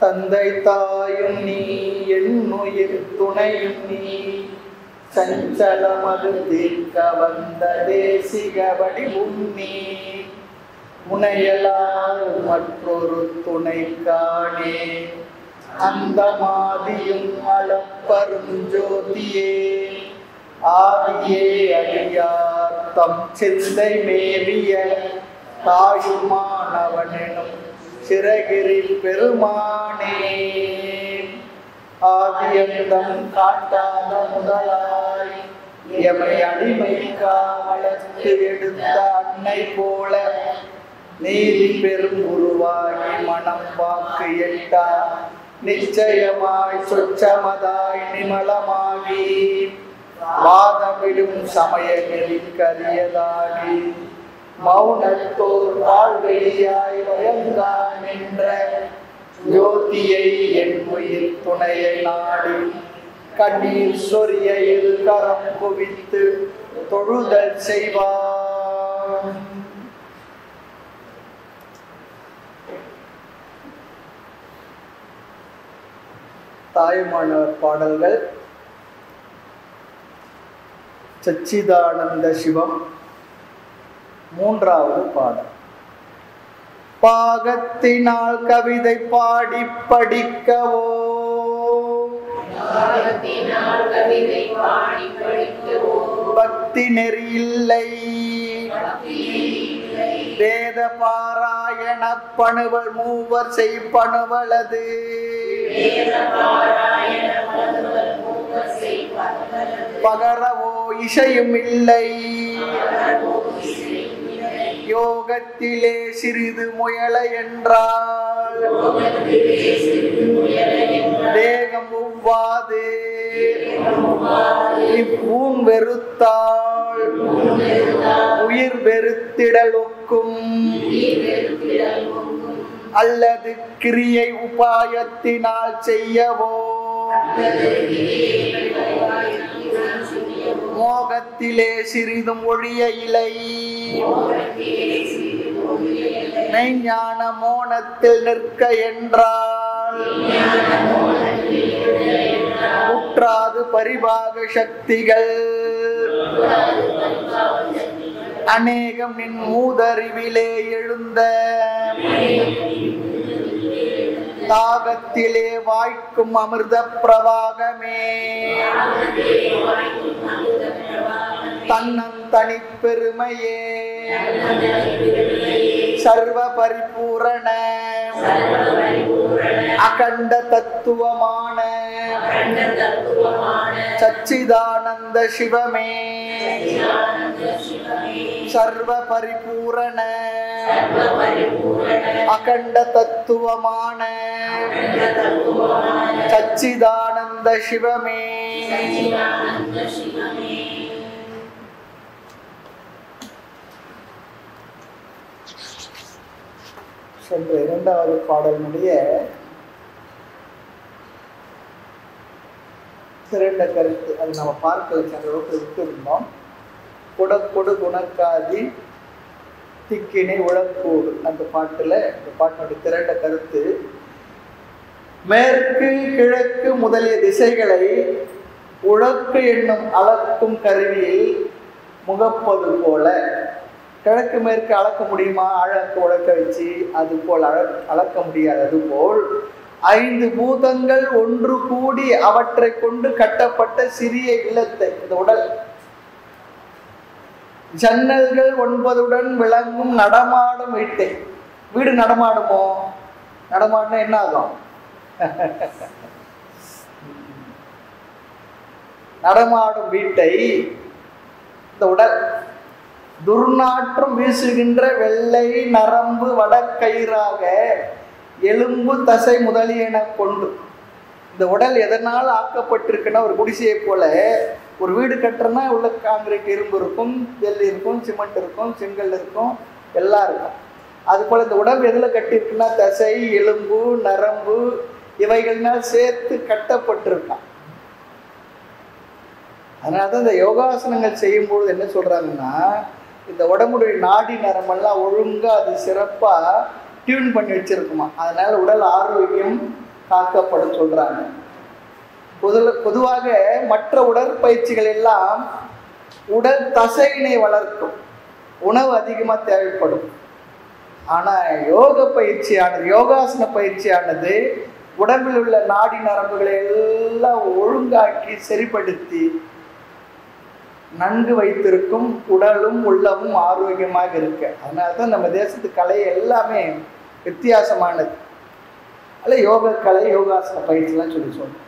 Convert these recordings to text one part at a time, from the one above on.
தந்தை தாயும் நீ என்னுயிர் துணையும் நீ. சஞ்சலமது தீர்க்க வந்த தேசிக வடிவும் நீ. முனையலால் மற்றொரு துணை காணே. அந்த மாதியும் அளப்பரும் ஜோதியே. ஆதியே அடியார் தம் சிந்தை மேவிய தாயுமானவனும் சிறகிரில் பெருமானே. ஆதியந்தம் காட்டாத முதலாய் எமை அடிமைக்காவலத்து எடுத்த அன்னை போல நீதி பெரும் உருவாகி மனம் வாக்கு எட்டா நிச்சயமாய் சொச்சமதாய் நிமலமாகி வாதமிடும் சமய நெறிக்கரியதாகி மௌனத்தோர் வாழ்வெளியாய் வயங்கா நின்ற ஜோதியை என் உயிர் துணையை நாடி கண்ணீர் சொரிய இரு கரம் குவித்து தொழுதல் செய்வார் தாய்மானவர் பாடல்கள் சச்சிதானந்த சிவம் மூன்றாவது பாடல் பாகத்தினால் கவிதை பாடி படிக்கவோ? பக்தி நெறி இல்லை வேத பாராயண பணுவல் மூவர் மூவர் செய்வல்லது பகரவோ இசையும் இல்லை. யோகத்திலே சிறிது முயல என்றால். தேகம் ஒவ்வாது உருவாது இப்பூன் வெறுத்தாள் உயிர் வெறுத்திடலுக்கும். அல்லது கிரியை உபாயத்தினால் செய்யவோ. மோகத்திலே சிறிதும் ஒழிய இலை. மெய்ஞான மோனத்தில் நிற்க என்றால். முற்றாது பரிபாக சக்திகள். அநேகம் நின் மூதறிவிலே எழுந்த. தாகத்திலே வாய்க்கும் அமிர்த பிரவாகமே. தன்னன் தனிப்பெருமையே சர்வ பரிபூரண அகண்ட தத்துவமான. சச்சிதானந்த சிவமே. சர்வ பரிபூரண அகண்ட தத்துவமான. சச்சிதானந்த சிவமே. சென்ற இரண்டாவது பாடலினுடைய திரண்ட கருத்து. அது நம்ம பார்க்கல சென்ற வகுப்பில் விட்டு இருந்தோம் குடக்கொடு குணக்காதி திக்கினை உழக்கூடு. அந்த பாட்டில் அந்த பாட்டினுடைய திரண்ட கருத்து மேற்கு கிழக்கு முதலிய திசைகளை உழக்கு என்னும் அளக்கும் கருவியில் முகப்பது போல. கிழக்கு மேற்கு அளக்க முடியுமா? அழக்க உழக்க வச்சு அது போல் அழ அளக்க முடியாதது போல் ஐந்து பூதங்கள் ஒன்று கூடி அவற்றை கொண்டு கட்டப்பட்ட சிறிய இல்லத்தை இந்த உடல். ஜன்னல்கள் ஒன்பதுடன் விளங்கும் நடமாடும் வீட்டை. வீடு நடமாடுமோ? நடமாடினா என்ன ஆகும்? நடமாடும் வீட்டை இந்த உடல். துர்நாற்றம் வீசுகின்ற வெள்ளை நரம்பு வடக்கயிறாக எலும்பு தசை முதலியன கொண்டு இந்த உடல் எதனால் ஆக்கப்பட்டிருக்குன்னா ஒரு குடிசையை போல ஒரு வீடு கட்டுறனா உள்ள காங்கிரீட் இரும்பு இருக்கும் ஜெல்லி இருக்கும் சிமெண்ட் இருக்கும் செங்கல் இருக்கும் எல்லாம் இருக்கும். அது போல் இந்த உடம்பு எதில் கட்டியிருக்குன்னா தசை எலும்பு நரம்பு இவைகள்னால் சேர்த்து கட்டப்பட்டிருக்கான் அதனால தான் இந்த யோகாசனங்கள் செய்யும்பொழுது என்ன சொல்கிறாங்கன்னா இந்த உடம்புடைய நாடி நரம்பெல்லாம் ஒழுங்காக அது சிறப்பாக டியூன் பண்ணி வச்சுருக்குமா? அதனால் உடல் ஆரோக்கியம் காக்கப்படும் சொல்கிறாங்க பொது பொதுவாக மற்ற உடற்பயிற்சிகள் எல்லாம் உடல் தசையினை வளர்க்கும். உணவு அதிகமாக தேவைப்படும். ஆனால் யோக பயிற்சியானது யோகாசன பயிற்சியானது உடம்பில் உள்ள நாடி நரம்புகளை எல்லாம் ஒழுங்காக்கி சரிப்படுத்தி நன்கு வைத்திருக்கும் உடலும் உள்ளமும் ஆரோக்கியமாக இருக்க. அதனால தான் நம்ம தேசத்து கலை எல்லாமே வித்தியாசமானது. அல்ல யோக கலை யோகாசன பயிற்சிலாம் சொல்லி சொல்றோம்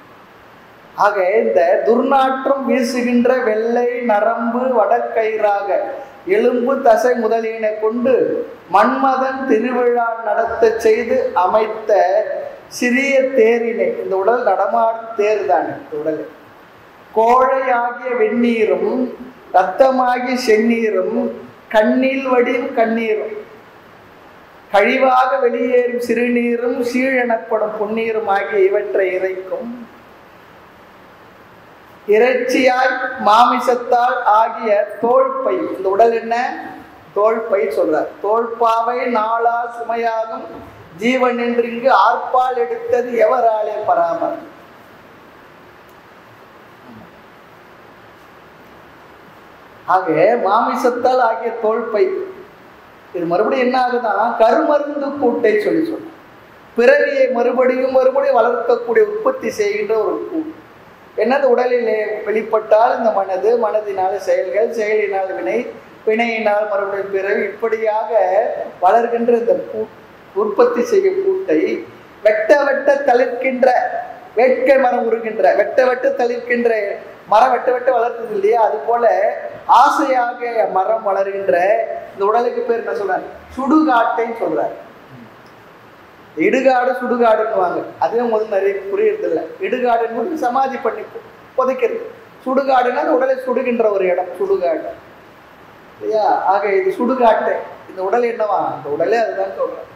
ஆக இந்த துர்நாற்றம் வீசுகின்ற வெள்ளை நரம்பு வடக்கயிறாக எலும்பு தசை முதலியனை கொண்டு மன்மதன் திருவிழா நடத்த செய்து அமைத்த சிறிய தேரினை இந்த உடல் நடமாடும் தேர் தானே இந்த உடல். கோழையாகிய வெந்நீரும் ரத்தமாகிய செந்நீரும் கண்ணில் வடியும் கண்ணீரும். கழிவாக வெளியேறும் சிறுநீரும் சீழெனப்படும் புன்னீரும் ஆகிய இவற்றை இறைக்கும். இறைச்சியாய் மாமிசத்தால் ஆகிய தோல்பை இந்த உடல் என்ன? தோல்பை சொல்றார். தோல்பாவை நாளா சுமையாகும் ஜீவன் என்று இங்கு ஆர்ப்பால் எடுத்தது எவராலே பராமர் ஆக மாமிசத்தால் ஆகிய தோல்பை. இது மறுபடியும் என்ன ஆகுதுன்னா கருமருந்து கூட்டை சொல்லி சொன்னோம் பிறவியை மறுபடியும் மறுபடியும் வளர்க்கக்கூடிய உற்பத்தி செய்கின்ற ஒரு கூட்டு என்னது உடலிலே வெளிப்பட்டால் இந்த மனது மனதினால் செயல்கள் செயலினால் வினை வினையினால் மறுபடியும் பிறவி. இப்படியாக வளர்கின்ற இந்த கூ உற்பத்தி செய்யும் கூட்டை வெட்ட வெட்ட தளிர்க்கின்ற வேட்கை மரம் உருகின்ற வெட்ட வெட்டு தளிர்க்கின்ற மரம் வெட்ட வெட்டு வளர்த்தது இல்லையா? அது போல ஆசையாக மரம் வளர்கின்ற இந்த உடலுக்கு பேர் என்ன சொல்றாங்க சுடுகாட்டைன்னு சொல்றாரு. இடுகாடு சுடுகாடுன்னுவாங்க. அதுவே முதல்ல நிறைய புரியறது இல்லை இடுகாடுன்னு சமாதி பண்ணி புதைக்கிறது. சுடுகாடுன்னா அந்த உடலை சுடுகின்ற ஒரு இடம் சுடுகாடு. இல்லையா? ஆக இது சுடுகாட்டு. இந்த உடல் என்னவா? இந்த உடலே அதுதான் சொல்றேன்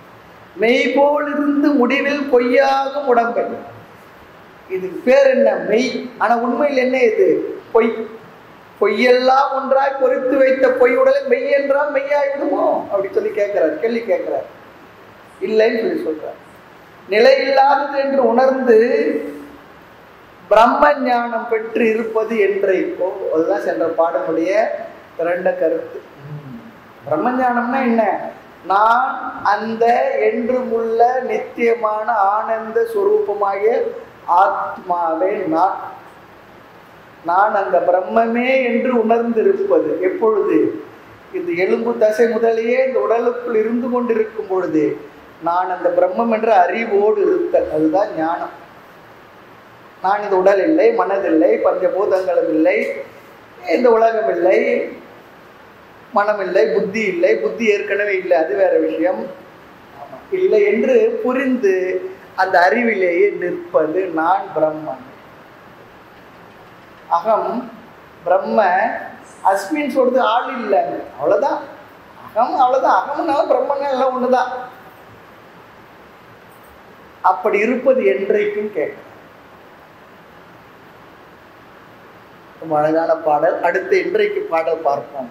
மெய்போல் இருந்து முடிவில் பொய்யாகும் உடம்பை. இதுக்கு பேர் என்ன? மெய். ஆனால் உண்மையில் என்ன இது? பொய். பொய்யெல்லாம் ஒன்றாய் பொறித்து வைத்த பொய் உடலை மெய் என்றால் மெய்யாயிடுமோ அப்படி சொல்லி கேட்கிறார் கேள்வி கேட்கிறார். இல்லைன்னு சொல்லி சொல்றார். நிலை இல்லாதது என்று உணர்ந்து பிரம்ம ஞானம் பெற்று இருப்பது என்றைக்கோ அதுதான் சென்ற பாடமுடைய திரண்ட கருத்து. பிரம்ம ஞானம்னா என்ன? நான் அந்த என்றுமுள்ள நித்தியமான ஆனந்த சுரூபமாக ஆத்மாவே நான் நான் அந்த பிரம்மமே என்று உணர்ந்திருப்பது எப்பொழுது? இந்த எலும்பு தசை முதலேயே இந்த உடலுக்குள் இருந்து கொண்டிருக்கும் பொழுது நான் அந்த பிரம்மம் என்ற அறிவோடு இருக்க அதுதான் ஞானம். நான் இந்த உடல் இல்லை மனதில்லை பஞ்சபூதங்களும் இல்லை இந்த உலகம் இல்லை மனம் இல்லை புத்தி இல்லை புத்தி ஏற்கனவே இல்லை அது வேற விஷயம். இல்லை என்று புரிந்து அந்த அறிவிலேயே நிற்பது நான் பிரம்மன். அகம் பிரம்ம அஸ்மின் சொல்றது ஆள் இல்லை. அவ்வளவுதான். அகம் அவ்வளவுதான். அகம்னாலும் பிரம்மன் எல்லாம் ஒண்ணுதான். அப்படி இருப்பது என்றைக்கும் கேட்க அழகான பாடல். அடுத்து இன்றைக்கு பாடல் பார்ப்போம்.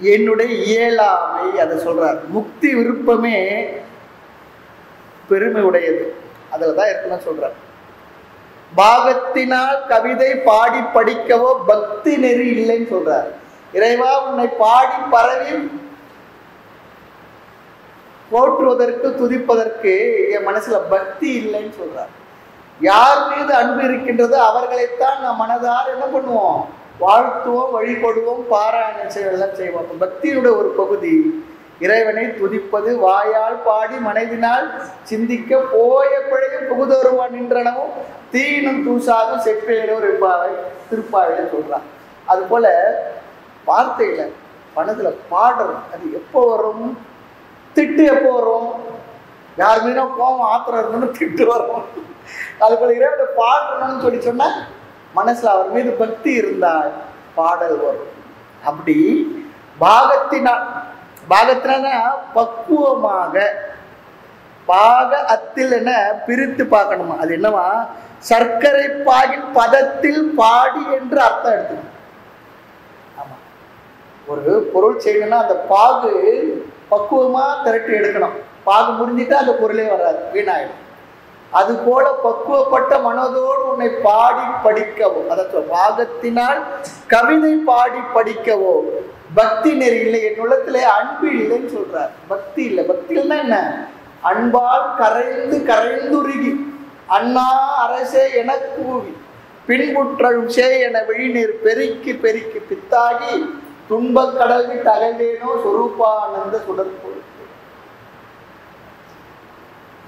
என்னுடைய இயலாமை அதை சொல்றார். முக்தி விருப்பமே பெருமை உடையது அதில் தான் இருக்கணும் சொல்கிறார் பாகத்தினால் கவிதை பாடி படிக்கவோ பக்தி நெறி இல்லைன்னு சொல்றார். இறைவா உன்னை பாடி பரவி போற்றுவதற்கு துதிப்பதற்கு என் மனசுல பக்தி இல்லைன்னு சொல்றார். யார் மீது அன்பு இருக்கின்றதோ அவர்களைத்தான் நாம் மனதார் என்ன பண்ணுவோம்? வாழ்த்துவோம் வழிபடுவோம் பாராயணம் செய்வதெல்லாம் செய்வோம். பக்தியுடைய ஒரு பகுதி இறைவனை துதிப்பது வாயால் பாடி மனைவினால் சிந்திக்க போய பிழையும் புகுதொருவான் நின்றனவும் தீனும் தூசாகும் செப்பேனோ இருப்பாவை திருப்பாவையில சொல்றான் அது போல வார்த்தையில மனதுல பாடுறோம் அது எப்போ வரும்? திட்டு எப்போ வரும்? யார் மீதும் கோபம் ஆத்திரம் இருக்கணும்னு திட்டு வரும். அது போல இறைவனை பாடணும்னு சொல்லி சொன்னா மனசுல அவர் மீது பக்தி இருந்தால் பாடல் வரும். அப்படி பாகத்தினால் பாகத்தினா பக்குவமாக பாக அத்தில் என்ன பிரித்து பார்க்கணுமா? அது என்னவா? சர்க்கரை பாகின் பதத்தில் பாடி என்று அர்த்தம் எடுத்துக்கணும். ஆமா. ஒரு பொருள் செய்யணும்னா அந்த பாகு பக்குவமா திரட்டி எடுக்கணும். பாகு முடிஞ்சிட்டா அந்த பொருளே வராது வீணாயிடும். அது போல பக்குவப்பட்ட மனதோடு உன்னை பாடி படிக்கவோ அதாவது பாகத்தினால் கவிதை பாடி படிக்கவோ பக்தி நெறி இல்லை என் உள்ளத்துல அன்பு இல்லைன்னு சொல்றார். பக்தி இல்லை. பக்தி இல்லைன்னா என்ன? அன்பால் கரைந்து கரைந்துருகி அண்ணா அரசே என கூவி பின்புற்றழும் சே என விழிநீர் பெருக்கி பெருக்கி பித்தாகி துன்பக் கடல் விட்டு சொரூபானந்த சுடற்பொழுது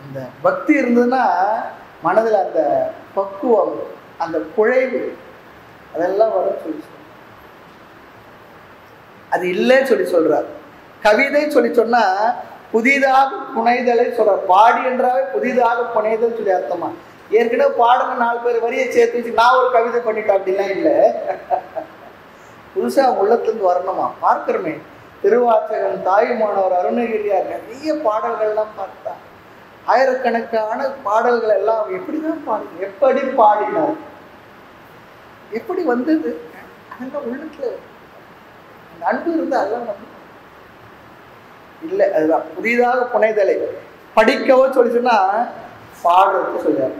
அந்த பக்தி இருந்ததுன்னா மனதில் அந்த பக்குவம் அந்த குழைவு அதெல்லாம் வர சொல்லி அது இல்லைன்னு சொல்லி சொல்றார். கவிதை சொல்லி சொன்னா புதிதாக புனைதலை சொல்கிறார் பாடி என்றாவே புதிதாக புனைதல் சொல்லி அர்த்தமா? ஏற்கனவே பாடின நாலு பேர் வரியை சேர்த்து வச்சு நான் ஒரு கவிதை பண்ணிட்டேன் அப்படிலாம் இல்லை. புதுசா உள்ளத்துலேருந்து வரணுமா? பார்க்கிறோமே. திருவாச்சகன் தாயுமானவர் அருணகிரியார் நிறைய பாடல்கள்லாம் பார்த்தா ஆயிரக்கணக்கான பாடல்கள் எல்லாம் எப்படி தான் பாடு எப்படி பாடினார் எப்படி வந்தது? அதெல்லாம் உள்ளத்துல அந்த அன்பு இருந்தால் அதெல்லாம் இல்லை அதுதான். புதிதாக புனைதலை. படிக்கவோ சொல்லி சொன்னால் பாடுறதுக்கு சொல்றாரு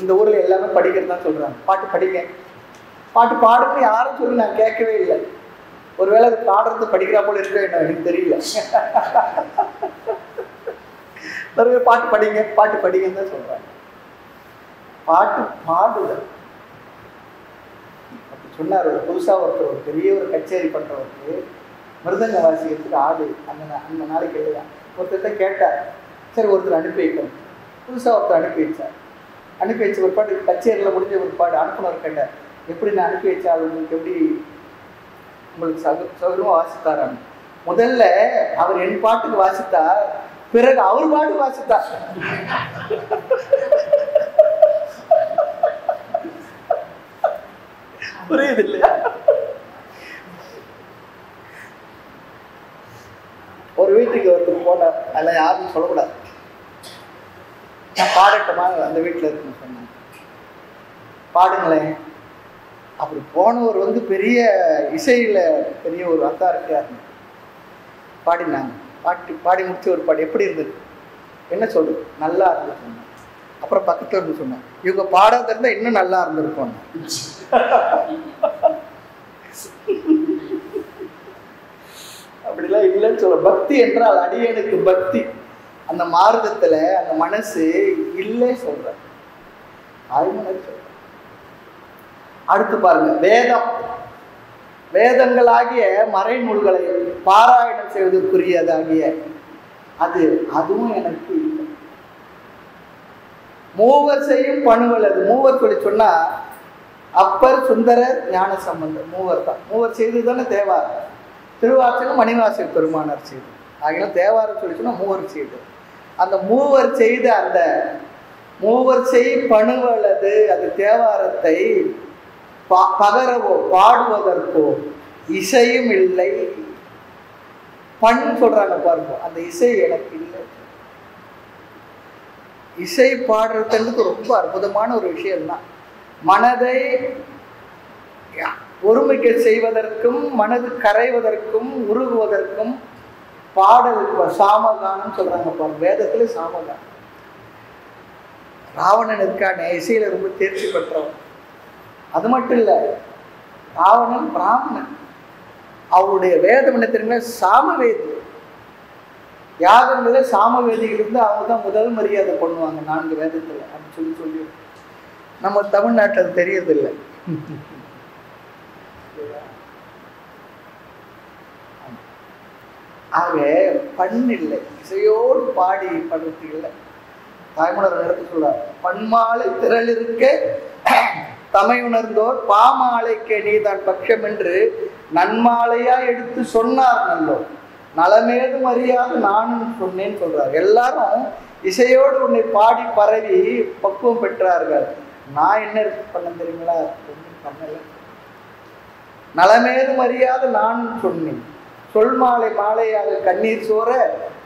இந்த ஊர்ல எல்லாமே படிக்கிறது தான் சொல்றாங்க. பாட்டு படிங்க. பாட்டு பாடுறது யாரும் சொல்லி நான் கேட்கவே இல்லை. ஒருவேளை அது பாடுறது படிக்கிறா போல இருக்க என்ன எனக்கு தெரியல. நிறைய பாட்டு படிங்க பாட்டு படிங்கன்னு தான் சொல்றாங்க. பாட்டு பாடுதல் சொன்னார். ஒரு புதுசாக ஒருத்தர் ஒரு பெரிய ஒரு கச்சேரி பண்ணுறவருக்கு மிருதங்க வாசிக்கிறதுக்கு ஆடு அந்த அந்த நாளைக்கு எழுதான் ஒருத்தர்கிட்ட கேட்டார். சரி ஒருத்தர் அனுப்பி வைக்கணும். புதுசாக ஒருத்தர் அனுப்பி வச்சார். அனுப்பி வச்ச ஒரு பாட்டு கச்சேரியில் முடிஞ்ச ஒரு பாட்டு அனுப்புனர் கேட்டார். எப்படி நான் அனுப்பி வச்சா அது உங்களுக்கு எப்படி உங்களுக்கு சக சௌகரியமாக வாசித்தாரான்னு முதல்ல அவர் என் பாட்டுக்கு வாசித்தார். பிறகு அவர் பாட்டு வாசித்தார். புரியுது இல்லையா ஒரு வீட்டுக்கு ஒருத்தர் போனார் அதெல்லாம் யாரும் சொல்லக்கூடாது. நான் பாடட்டமா அந்த வீட்டில் இருக்குன்னு சொன்னாங்க பாடுங்களேன். அப்படி போனவர் வந்து பெரிய இசையில் பெரிய ஒரு அத்தாரிட்டியாக இருந்தார். பாடினாங்க. பாட்டி பாடி முடிச்சு ஒரு பாடி எப்படி இருந்தது? என்ன சொல்றது? நல்லா இருந்தது. அப்புறம் பக்கத்துல இருந்து சொன்னேன் இவங்க பாடம் தெரிந்தா இன்னும் நல்லா இருந்திருக்கும். அப்படிலாம் இல்லைன்னு சொல்ல. பக்தி என்றால் அடியனுக்கு பக்தி. அந்த மார்க்கத்துல அந்த மனசு இல்லை சொல்ற ஆய்மனர் சொல்ற அடுத்து பாருங்க வேதம். வேதங்களாகிய மறைநூல்களை பாராயணம் செய்வதற்குரியதாகிய அது அதுவும் எனக்கு இல்லை மூவர் செய்யும் பணுவல் அது. மூவர் சொல்லி சொன்னால் அப்பர் சுந்தர ஞான சம்பந்தம் மூவர் தான். மூவர் செய்து தானே தேவாரம். திருவாசகம் மணிவாசல் பெருமானார் செய்து ஆகினா தேவாரம் சொல்லி சொன்னால் மூவர் செய்து அந்த மூவர் செய்த அந்த மூவர் செய் பணுவலது அது தேவாரத்தை பா பகரவோ பாடுவதற்கோ இசையும் இல்லை. பண் சொல்கிறாங்க பாருங்க. அந்த இசை எனக்கு இல்லை இசை பாடுறதுன்றது ரொம்ப அற்புதமான ஒரு விஷயம்தான். மனதை ஒருமிக்க செய்வதற்கும் மனது கரைவதற்கும் உருகுவதற்கும் பாடல் இப்ப சாமகானம் சொல்றாங்க பாருங்க வேதத்துல சாமகானம் ராவணன் இருக்கானே இசையில ரொம்ப தேர்ச்சி பெற்றவன். அது மட்டும் இல்லை ராவணன் பிராமணன். அவருடைய வேதம் என்ன தெரியுங்க சாமவேதி யாகங்கள்ல சாமவேதிகள் அவங்க தான் முதல் மரியாதை பண்ணுவாங்க நான்கு வேதத்தில். அப்படின்னு சொல்லி சொல்லி. நம்ம தமிழ்நாட்டில் அது தெரியறதில்லை. ஆக பண் இல்லை இசையோடு பாடி படுறது இல்லை தாய்மலர் எடுத்து சொல்றார் பன்மாலை திரள் இருக்க தமை உணர்ந்தோர் பாமாலைக்கே நீதான் பட்சம் என்று நன்மாலையா எடுத்து சொன்னார் நல்லோர். நலமேதும் அறியாது நானும் சொன்னேன்னு சொல்றார். எல்லாரும் இசையோடு உன்னை பாடி பரவி பக்குவம் பெற்றார்கள். நான் என்ன பண்ண தெரியுங்களா? ஒண்ணும் பண்ணல. நலமேதும் அறியாது நான் சொன்னேன். சொல் மாலை மாலையாக கண்ணீர் சோர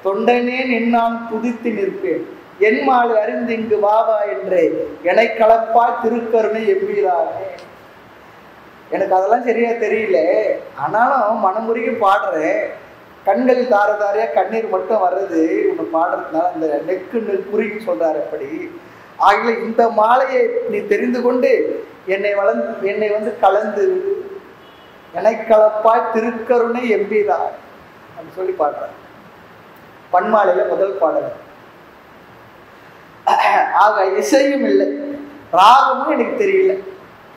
தொண்டனே நின்னான் துதித்து நிற்பேன். என் மாலை அறிந்து இங்கு வாவா என்றே என்னை கலப்பா திருக்கருணை எம்பீரானே. எனக்கு அதெல்லாம் சரியா தெரியல. ஆனாலும் மனமுருகி பாடுறேன். கண்கள் தார தாரையா கண்ணீர் மட்டும் வர்றது உன்னை பாடுறதுனால அந்த நெக்கு நெல் குறின்னு சொல்றாரு அப்படி. ஆகவே இந்த மாலையை நீ தெரிந்து கொண்டு என்னை வளர்ந்து என்னை வந்து கலந்து விடு. எனக்கலப்பாய் திருக்கருணை எம்பிதா அப்படின்னு சொல்லி பாடுறார். பன்மாலையில முதல் பாடல். ஆக இசையும் இல்லை. ராகமும் எனக்கு தெரியல.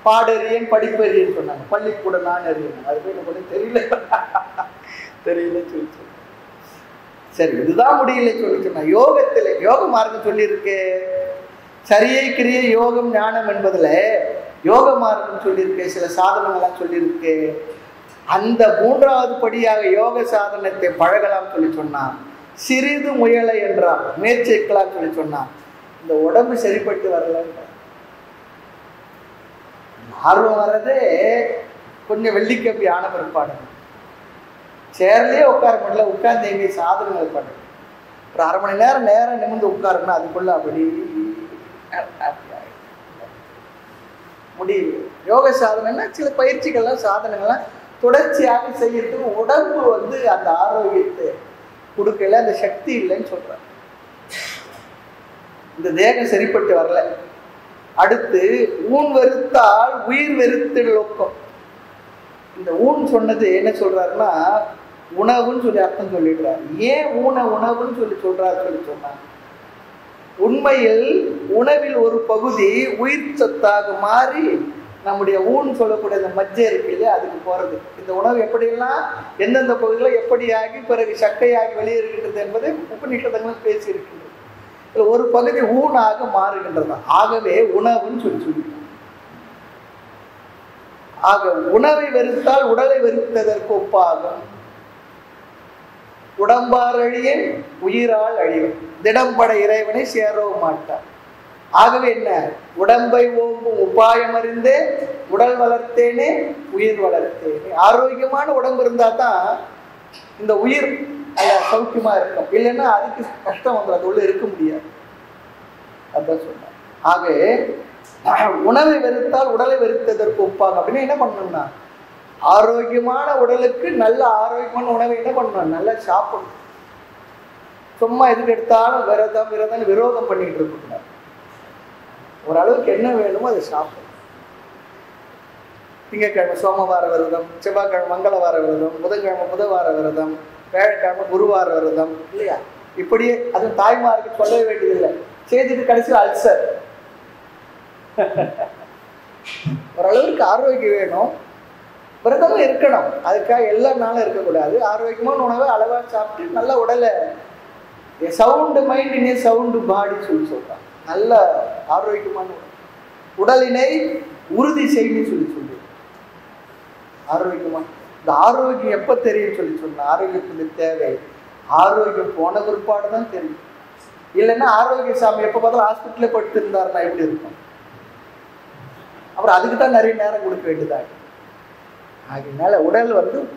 பாடறியேன் படிப்பறியேன்னு சொன்னாங்க. பள்ளிக்கூட நான் அறியேன் அது எனக்கு தெரியல. தெரியல சொல்லி சரி இதுதான் முடியல சொல்லி சொன்னா யோகத்துல யோக மார்க்கம் சொல்லியிருக்கு. சரியை கிரிய யோகம் ஞானம் என்பதில் யோக மார்க்கம் சொல்லியிருக்கு சில சாதனங்கள்லாம் சொல்லியிருக்கு. அந்த மூன்றாவது படியாக யோக சாதனத்தை பழகலாம் சொல்லி சொன்னான். சிறிது முயலை என்றான். முயற்சிக்கலாம் சொல்லி சொன்னான். இந்த உடம்பு சரிப்பட்டு வரல ஆர்வம் வர்றதே கொஞ்சம் வெள்ளிக்கம்பி ஆன பிற்பாடு. சேர்லேயே உட்கார முடியல உட்கார்ந்து எங்கே சாதனங்கள் பண்ணு. ஒரு அரை மணி நேரம் நேரம் நிமிர்ந்து உட்காருன்னா அதுக்குள்ள அப்படி முடியுது. யோக சாதனைன்னா சில பயிற்சிகள்லாம் சாதனைகள்லாம் தொடர்ச்சியாக செய்யறதுக்கு உடம்பு வந்து அந்த ஆரோக்கியத்தை கொடுக்கல அந்த சக்தி இல்லைன்னு சொல்றாங்க. இந்த தேகம் சரிப்பட்டு வரல. அடுத்து ஊன் வெறுத்தால் உயிர் வெறுத்து நோக்கம் இந்த ஊன் சொன்னது என்ன சொல்றாருன்னா உணவுன்னு சொல்லி அர்த்தம் சொல்லிடுறார். ஏன் ஊன உணவுன்னு சொல்லி சொல்றாரு சொல்லி சொன்னாங்க. உண்மையில் உணவில் ஒரு பகுதி உயிர் சத்தாக மாறி நம்முடைய ஊன் சொல்லக்கூடிய அந்த மஜ்ஜை இருக்கு இல்லையா அதுக்கு போறது. இந்த உணவு எப்படியெல்லாம் எந்தெந்த பகுதியில் எப்படியாகி பிறகு சக்கையாகி வெளியேறுகின்றது என்பதை உபநிஷதங்களும் பேசி இதில் ஒரு பகுதி ஊனாக மாறுகின்றது ஆகவே உணவுன்னு சொல்லி சொல்லி ஆக உணவை வெறுத்தால் உடலை வெறுத்ததற்கு ஒப்பாகும். உடம்பார் அழியன் உயிரால் அழிவன் திடம்பட இறைவனை சேரவும் மாட்டார் ஆகவே என்ன? உடம்பை ஓம்பும் உபாயம் அறிந்தே உடல் வளர்த்தேனே உயிர் வளர்த்தேனே. ஆரோக்கியமான உடம்பு இருந்தா தான் இந்த உயிர் அந்த சௌக்கியமா இருக்கும். இல்லைன்னா அதுக்கு கஷ்டம் வந்துடும் அது உள்ள இருக்க முடியாது. அதான் சொன்னார் ஆகவே உணவை வெறுத்தால் உடலை வெறுத்ததற்கு ஒப்பாங்க அப்படின்னு என்ன பண்ணணும்னா ஆரோக்கியமான உடலுக்கு நல்ல ஆரோக்கியமான உணவை என்ன பண்ணணும்? நல்லா சாப்பிடணும். சும்மா எதுக்கு எடுத்தாலும் விரதம் விரதம் விரோதம் பண்ணிட்டு இருக்கக்கூடாது. ஓரளவுக்கு என்ன வேணுமோ அதை சாப்பிடணும். திங்கட்கிழமை சோமவார விரதம் செவ்வாய்க்கிழமை மங்களவார விரதம் புதன்கிழமை புதவார விரதம் வியாழக்கிழமை குருவார விரதம் இல்லையா? இப்படியே அது தாய்மாருக்கு சொல்லவே வேண்டியதில்லை. செய்துட்டு கடைசியில் அல்சர். ஓரளவுக்கு ஆரோக்கியம் வேணும். விரதமும் இருக்கணும். அதுக்காக எல்லா நாளும் இருக்கக்கூடாது. ஆரோக்கியமான உணவை அளவாக சாப்பிட்டு நல்ல உடலை. சவுண்டு மைண்டினே சவுண்டு பாடி சொல்லி சொல்றான். நல்ல ஆரோக்கியமான உடலினை உறுதி செய்யணும்னு சொல்லி சொல்லி ஆரோக்கியமான இந்த ஆரோக்கியம் எப்போ தெரியும் சொல்லி சொன்ன ஆரோக்கியத்துக்கு தேவை. ஆரோக்கியம் போன பிற்பாடு தான் தெரியும். இல்லைன்னா ஆரோக்கிய சாமி எப்போ பார்த்தாலும் ஹாஸ்பிட்டலே படுத்திருந்தாருன்னா எப்படி இருக்கும்? அப்புறம் அதுக்கு தான் நிறைய நேரம் கொடுக்க வேண்டியதாக அதனால உடல் வந்து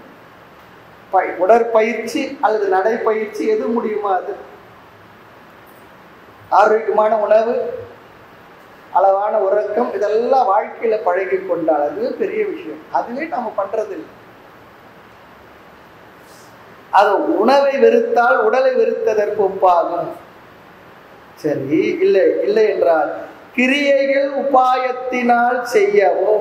ப உடற்பயிற்சி அல்லது நடைப்பயிற்சி எது முடியுமோ அது. ஆரோக்கியமான உணவு அளவான உறக்கம் இதெல்லாம் வாழ்க்கையில பழகி கொண்டால் அதுவே பெரிய விஷயம். அதுவே நம்ம பண்றது அது உணவை வெறுத்தால் உடலை வெறுத்ததற்கு ஒப்பாகும். சரி இல்லை இல்லை என்றால் கிரியைகள் உபாயத்தினால் செய்யவோ?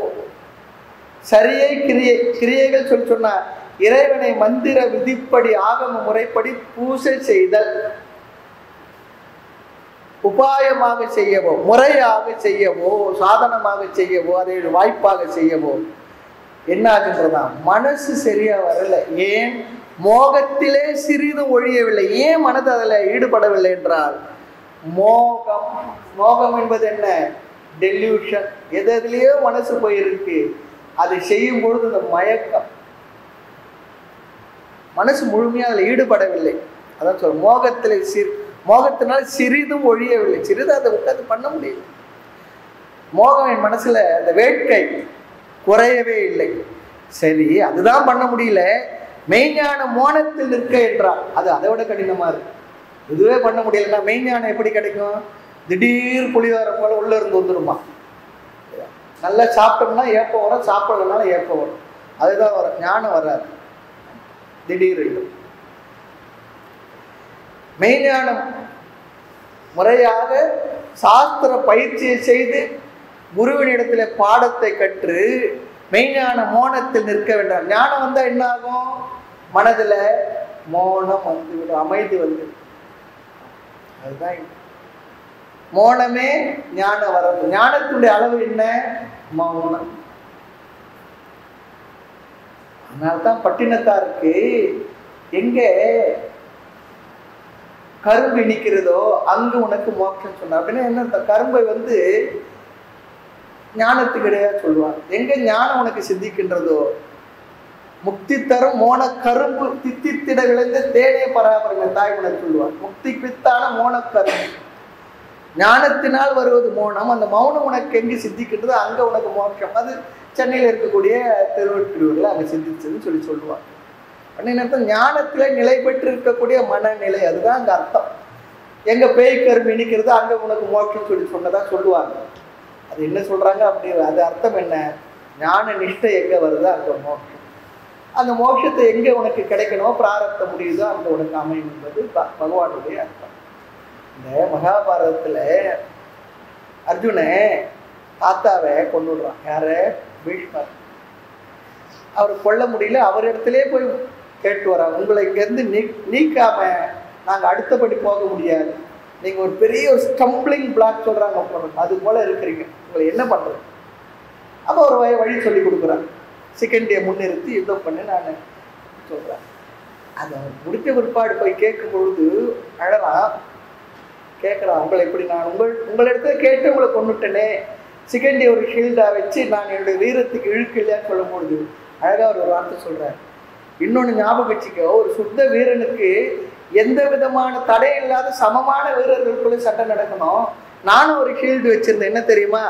சரியை கிரியை கிரியைகள் சொல்லி சொன்னார் இறைவனை மந்திர விதிப்படி ஆகம முறைப்படி பூசை செய்தல். உபாயமாக செய்யவோ முறையாக செய்யவோ சாதனமாக செய்யவோ அதை வாய்ப்பாக செய்யவோ என்ன ஆகுன்றதா மனசு சரியா வரல. ஏன்? மோகத்திலே சிறிதும் ஒழியவில்லை. ஏன் மனது அதில் ஈடுபடவில்லை என்றால் மோகம் மோகம் என்பது என்ன? டெல்யூஷன். எது எதுலேயோ மனசு போயிருக்கு. அதை செய்யும் பொழுது இந்த மயக்கம். மனசு முழுமையாக அதில் ஈடுபடவில்லை. அதான் சொல்ல மோகத்தில் சிறு மோகத்தினால் சிறிதும் ஒழியவில்லை. சிறிது அதை உட்காந்து பண்ண முடியல. மோகம் என் மனசில் அந்த வேட்கை குறையவே இல்லை. சரி அதுதான் பண்ண முடியல. மெய்ஞான மோனத்தில் நிற்க என்றார் அது அதை விட கடினமாக இருக்கு. இதுவே பண்ண முடியலன்னா மெய்ஞானம் எப்படி கிடைக்கும்? திடீர் புளிவாரம் போல உள்ளே இருந்து வந்துருமா? நல்லா சாப்பிட்டோம்னா ஏப்பம் வரும் சாப்பிடலனாலும் ஏப்பம் வரும். அதுதான் வரும் ஞானம் வராது. திடீர் மெய்ஞானம் முறையாக சாஸ்திர பயிற்சியை செய்து குருவினிடத்தில் பாடத்தை கற்று மெய்ஞான மோனத்தில் நிற்க வேண்டாம். ஞானம் வந்தால் என்ன ஆகும் மனதில் மோனம் வந்துவிடும் அமைதி வந்து அதுதான் மோனமே ஞான வரம்பு. ஞானத்துடைய அளவு என்ன? மௌனம். அதனால்தான் பட்டினத்தாருக்கு எங்க? கரும்பு இனிக்கிறதோ அங்கு உனக்கு மோட்சம் சொன்னார். அப்படின்னா என்ன கரும்பை வந்து ஞானத்துக்கு இடையா சொல்லுவாங்க. எங்க ஞானம் உனக்கு சித்திக்கின்றதோ முக்தி தரும் மோன கரும்பு தித்தித்திட விளைந்த தேனே பராமரிங்க தாய் உனக்கு சொல்லுவார் முக்தி பித்தான மோன கரும்பு ஞானத்தினால் வருவது மௌனம். அந்த மௌனம் உனக்கு எங்கு சித்திக்கின்றதோ அங்க உனக்கு மோட்சம். அது சென்னையில் இருக்கக்கூடிய திருவொற்றியூர்ல அங்க சிந்திச்சதுன்னு சொல்லி சொல்லுவாங்க. அப்படின்னு அர்த்தம் ஞானத்துல நிலை பெற்று இருக்கக்கூடிய மனநிலை அதுதான் அங்க அர்த்தம். எங்க பேய் கரும்பு இனிக்கிறதோ அங்க உனக்கு மோட்சம் சொல்லி சொன்னதா சொல்லுவாங்க. அது என்ன சொல்றாங்க அப்படி அது அர்த்தம் என்ன? ஞான நிஷ்டை எங்க வருதோ அங்க மோட்சம். அந்த மோட்சத்தை எங்க உனக்கு கிடைக்கணுமோ பிராரத்த முடியுதோ அங்க உனக்கு அமையும் என்பது பகவானுடைய அர்த்தம். இந்த மகாபாரதத்துல அர்ஜுனை தாத்தாவை கொண்டு விடுறான் யார? பீஷ்மர். அவர் கொல்ல முடியல அவர் இடத்துலயே போய் கேட்டு வராங்க உங்களை இங்கேருந்து நீ நீக்காம நாங்க அடுத்தபடி போக முடியாது. நீங்க ஒரு பெரிய ஒரு ஸ்டம்பிளிங் பிளாக் சொல்றாங்க போறோம் அது போல இருக்கிறீங்க. உங்களை என்ன பண்றது? அப்போ ஒரு வய வழி சொல்லி கொடுக்குறாங்க செகண்டியை முன்னிறுத்தி யுத்தம் பண்ணி நான் சொல்றேன். அதை முடித்த பிற்பாடு போய் கேட்கும் பொழுது அழறான் கேட்குறான் உங்களை எப்படி நான் உங்கள் உங்களிடத்துல கேட்டு உங்களை கொண்டுட்டேனே சிகண்டி ஒரு ஷீல்டாக வச்சு நான் என்னுடைய வீரத்துக்கு இழுக்கு இல்லையான்னு சொல்லும் அழகாக ஒரு வார்த்தை சொல்கிறார் இன்னொன்று ஞாபகம் வச்சுக்கோ ஒரு சுத்த வீரனுக்கு எந்த விதமான தடை இல்லாத சமமான வீரர்களுக்குள்ளே சண்டை நடக்கணும். நானும் ஒரு ஷீல்டு வச்சுருந்தேன் என்ன தெரியுமா?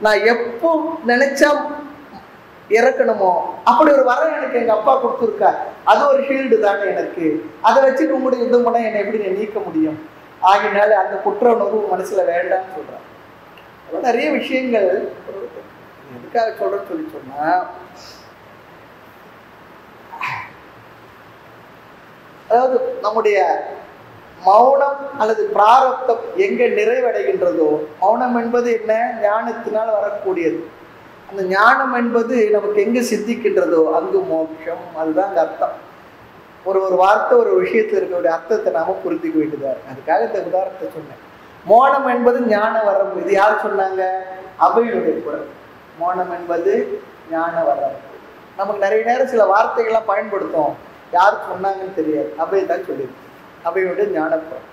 நான் எப்போ நினைச்சா இறக்கணுமோ அப்படி ஒரு வரம் எனக்கு எங்கள் அப்பா கொடுத்துருக்கா அது ஒரு ஷீல்டு தானே எனக்கு. அதை வச்சுட்டு உங்களுடைய யுத்தம் பண்ண என்னை எப்படி நீக்க முடியும்? ஆகினால அந்த குற்ற உணர்வு மனசுல வேண்டாம்னு சொல்கிறாங்க அப்புறம் நிறைய விஷயங்கள் எதுக்காக சொல்றேன்னு சொல்லி சொன்னா அதாவது நம்முடைய மௌனம் அல்லது பிராரப்தம் எங்க நிறைவடைகின்றதோ மௌனம் என்பது என்ன? ஞானத்தினால் வரக்கூடியது. அந்த ஞானம் என்பது நமக்கு எங்கு சித்திக்கின்றதோ அங்கு மோட்சம். அதுதான் அந்த அர்த்தம். ஒரு ஒரு வார்த்தை ஒரு விஷயத்தில் இருக்கக்கூடிய அர்த்தத்தை நாம புரிஞ்சுக்க வேண்டியதா இருக்கு. அதுக்காக இந்த உதாரணத்தை சொன்னேன். மோனம் என்பது ஞான வரம்பு. இது யார் சொன்னாங்க? அவையுடைய குரல். மோனம் என்பது ஞான வரம்பு. நமக்கு நிறைய நேரம் சில வார்த்தைகள்லாம் பயன்படுத்தும். யார் சொன்னாங்கன்னு தெரியாது. அவை தான் சொல்லியிருக்கு. அவையுடைய ஞானப்புறம்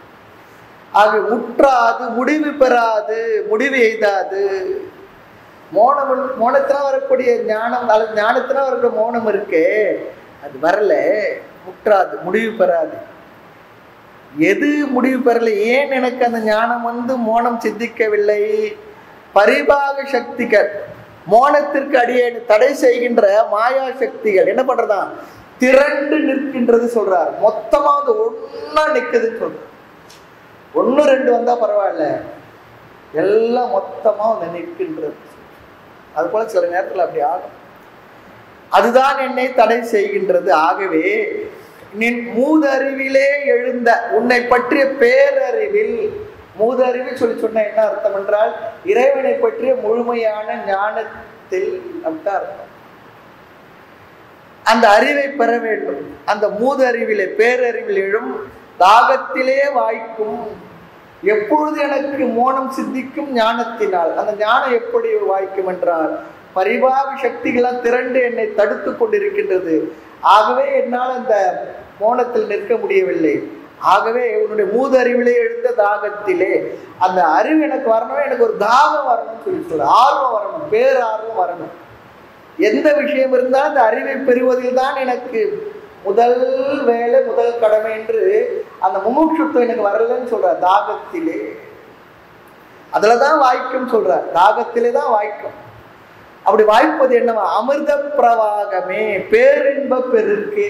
ஆக உற்றாது முடிவு பெறாது முடிவு எய்தாது. மோனம் மோனத்தினால் வரக்கூடிய ஞானம் அல்லது ஞானத்தினால் வரக்கூடிய மோனம் இருக்கே. அது வரல. முற்றாது முடிவு பெறாது. எது முடிவு பெறல? ஏன் எனக்கு அந்த ஞானம் வந்து மோனம் சித்திக்கவில்லை? பரிபாக சக்திகள் மோனத்திற்கு அடியே தடை செய்கின்ற மாயா சக்திகள் என்ன பண்றதான் திரண்டு நிற்கின்றது சொல்றார். மொத்தமா வந்து ஒன்னா நிற்குதுன்னு சொல்றார். ஒன்று ரெண்டு வந்தா பரவாயில்ல. எல்லாம் மொத்தமா வந்து நிற்கின்றது. அது போல சில நேரத்தில் அப்படி ஆகும். அதுதான் என்னை தடை செய்கின்றது. ஆகவே நின் மூதறிவிலே எழுந்த உன்னை பற்றிய பேரறிவில் மூதறிவில் சொல்லி சொன்ன என்ன அர்த்தம் என்றால் இறைவனை பற்றிய முழுமையான ஞானத்தில் அப்படிதான் அர்த்தம். அந்த அறிவை பெற வேண்டும். அந்த மூதறிவிலே பேரறிவில் எழும் தாகத்திலே வாய்க்கும். எப்பொழுது எனக்கு மோனம் சித்திக்கும் ஞானத்தினால் அந்த ஞானம் எப்படி வாய்க்கும் என்றால் பரிபாவி சக்திகளாக திரண்டு என்னை தடுத்து கொண்டிருக்கின்றது. ஆகவே என்னால் அந்த மோனத்தில் நிற்க முடியவில்லை. ஆகவே உன்னுடைய மூதறிவிலே எழுந்த தாகத்திலே அந்த அறிவு எனக்கு வரணும் எனக்கு ஒரு தாகம் வரணும்னு சொல்லி சொல்ல ஆர்வம் வரணும் பேரார்வம் வரணும். எந்த விஷயம் இருந்தால் அந்த அறிவை பெறுவதில் தான் எனக்கு முதல் வேலை முதல் கடமை என்று அந்த முமுட்சுத்துவம் எனக்கு வரலன்னு சொல்றார் தாகத்திலே. அதில் தான் வாய்க்கும் சொல்றார் தாகத்திலே தான் வாய்க்கும். அப்படி வாய்ப்பது என்னவா? அமிர்த பிரவாகமே பேரின்ப பெருக்கு.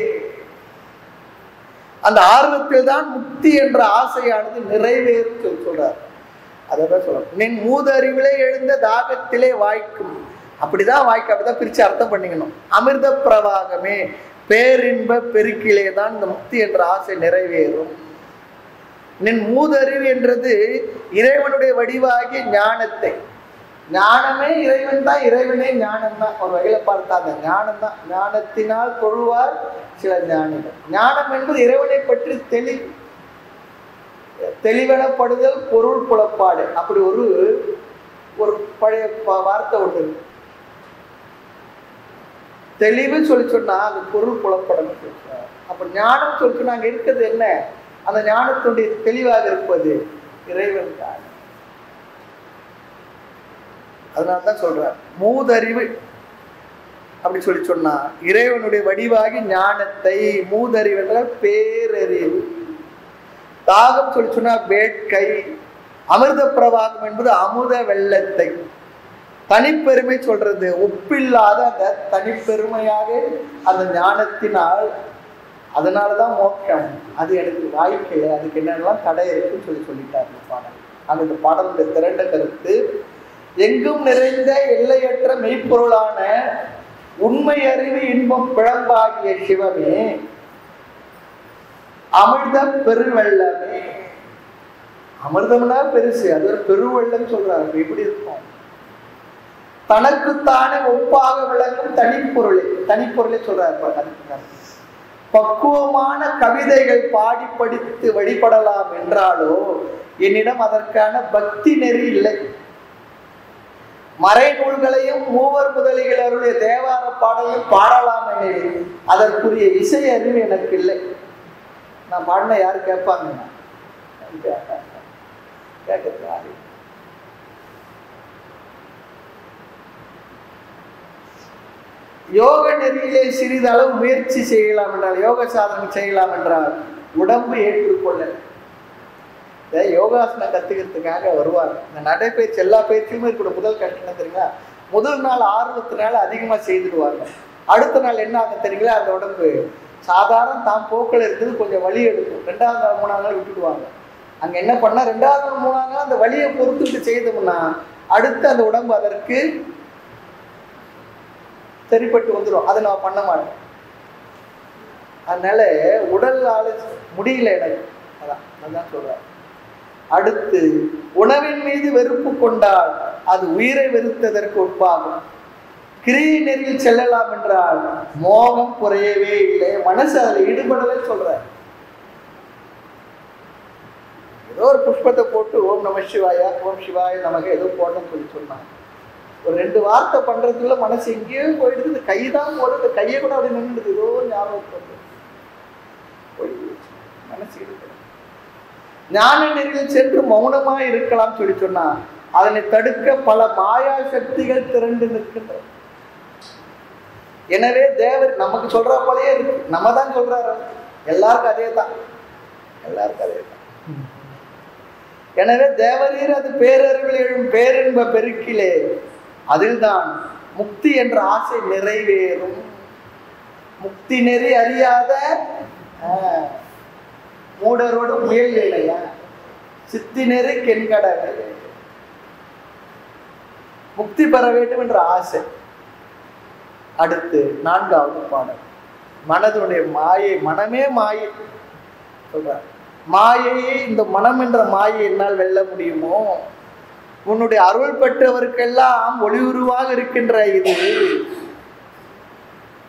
அந்த ஆர்வத்தில் தான் முக்தி என்ற ஆசையானது நிறைவேறும் சொல்றார். அதை தான் நின் மூதறிவிலே எழுந்த தாகத்திலே வாய்க்கும். அப்படிதான் வாய்க்கு அப்படிதான் பிரிச்சு அர்த்தம் பண்ணிக்கணும். அமிர்த பிரவாகமே பேரின்ப பெருக்கிலே தான் இந்த முக்தி என்ற ஆசை நிறைவேறும். நின் மூதறிவு என்றது இறைவனுடைய வடிவாகிய ஞானத்தை ஞானமே இறைவன் தான் இறைவனே ஞானம் தான். ஒரு வகையில பார்த்தா அந்த ஞானம் தான். ஞானத்தினால் கொழுவார் சில ஞானிகள். ஞானம் என்பது இறைவனை பற்றி தெளி தெளிவெனப்படுதல் பொருள் புலப்பாடு. அப்படி ஒரு ஒரு பழைய வார்த்தை ஒன்று தெளிவுன்னு தெளிவு சொல்லி சொன்னா அது பொருள் புலப்படணும் சொல்லி அப்ப ஞானம் சொல்லி சொன்னா அங்க இருக்கிறது என்ன? அந்த ஞானத்துடைய தெளிவாக இருப்பது இறைவன் தான். அதனால தான் சொல்கிறார் மூதறிவு. அப்படி சொல்லி சொன்னா இறைவனுடைய வடிவாகி ஞானத்தை மூதறிவு என்ற பேரறிவு. தாகம் சொல்லி சொன்னா வேட்கை அமிர்த பிரவாகம் என்பது அமுத வெள்ளத்தை. தனிப்பெருமை சொல்றது ஒப்பில்லாத அந்த தனிப்பெருமையாக அந்த ஞானத்தினால் அதனாலதான் மோட்சம். அது எனக்கு வாய்க்கல அதுக்கு என்னென்னலாம் தடை இருக்குன்னு சொல்லி சொல்லிட்டார் இந்த பாடல். அந்த பாடலுடைய திரண்ட கருத்து எங்கும் நிறைந்த எல்லையற்ற மெய்ப்பொருளான உண்மை அறிவு இன்பம் பிழம்பாகிய சிவமே அமிர்த பெருவெள்ளமே. அமிர்தம்னா பெருசு அது ஒரு பெருவெள்ளம் சொல்றாரு எப்படி இருக்கும்? தனக்குத்தானே ஒப்பாக விளங்கும் தனிப்பொருளை தனிப்பொருளை சொல்றாரு பக்குவமான கவிதைகள் பாடி படித்து வழிபடலாம் என்றாலோ என்னிடம் அதற்கான பக்தி நெறி இல்லை. மறைநூல்களையும் மூவர் முதலிகள் அவருடைய தேவார பாடலையும் பாடலாம் எனில் அதற்குரிய இசை அறிவு எனக்கு இல்லை. நான் பாடின யாரு கேட்பாங்க? கேட்கறது யாரு யோக நெறியிலே சிறிதளவு முயற்சி செய்யலாம் என்றால் யோக சாதனை செய்யலாம் என்றால் உடம்பு ஏற்றுக்கொள்ள யோகாசனம் கற்றுக்கிறதுக்காக வருவாங்க இந்த நடைப்பயிற்சி எல்லா பயிற்சியுமே இருக்கணும் முதல் கட்டணம் தெரியுங்களா முதல் நாள் ஆர்வத்து நாள் அதிகமா செய்துடுவாங்க. அடுத்த நாள் என்ன ஆகும் தெரியுங்களா? அந்த உடம்பு சாதாரண தான் போக்கில் இருக்குது கொஞ்சம் வலி எடுக்கும். ரெண்டாவது நாள் மூணாவது நாள் விட்டுடுவாங்க. அங்கே என்ன பண்ணால் ரெண்டாவது நாள் மூணாவது நாள் அந்த வலியை பொறுத்துட்டு செய்தோம்னா அடுத்து அந்த உடம்பு அதற்கு சரிப்பட்டு வந்துடும் அதை நான் பண்ண மாட்டேன். அதனால உடல் ஆளு முடியல எனக்கு. அதான் அதான் சொல்கிறேன் அடுத்து உணவின் மீது வெறுப்பு கொண்டால் அது உயிரை வெறுத்ததற்கு உட்பாகும். கிரியை நெறியில் செல்லலாம் என்றால் மோகம் குறையவே இல்லை. மனசு அதுல ஈடுபடவே சொல்ற ஏதோ ஒரு புஷ்பத்தை போட்டு ஓம் நம சிவாயா ஓம் சிவாய நமக்கு ஏதோ போட்டோம்னு சொல்லி சொன்னாங்க. ஒரு ரெண்டு வார்த்தை பண்றதுக்குள்ள மனசு எங்கேயோ போயிடுது. இந்த கை தான் போடுது. கையை கூட அப்படி நின்றுடுது ஏதோ ஞாபகம் மனசு ஈடுபடும் ஞான நெறியில் சென்று மௌனமா இருக்கலாம் சொல்லி சொன்னா அதனை தடுக்க பல மாயா சக்திகள் திரண்டு நிற்கின்றன. எனவே தேவர் நமக்கு சொல்ற போலயே இருக்கு. நம்ம தான் சொல்றாரு. எல்லாருக்கும் அதே தான் எல்லாருக்கும் அதே தான் எனவே தேவரீர் அது பேரறிவில் எழும் பேரின்ப பெருக்கிலே அதில்தான் முக்தி என்ற ஆசை நிறைவேறும். முக்தி நெறி அறியாத மூடரோடு முயல் இல்லையா சித்தினரு நெறி கெண்கடவை முக்தி பெற வேண்டும் என்ற ஆசை. அடுத்து நான்காவது பாடல். மனதுடைய மாயை மனமே மாயை. சொல்றார். மாயையே இந்த மனம் என்ற மாயை என்னால் வெல்ல முடியுமோ? உன்னுடைய அருள் பெற்றவருக்கெல்லாம் ஒளி உருவாக இருக்கின்ற இது.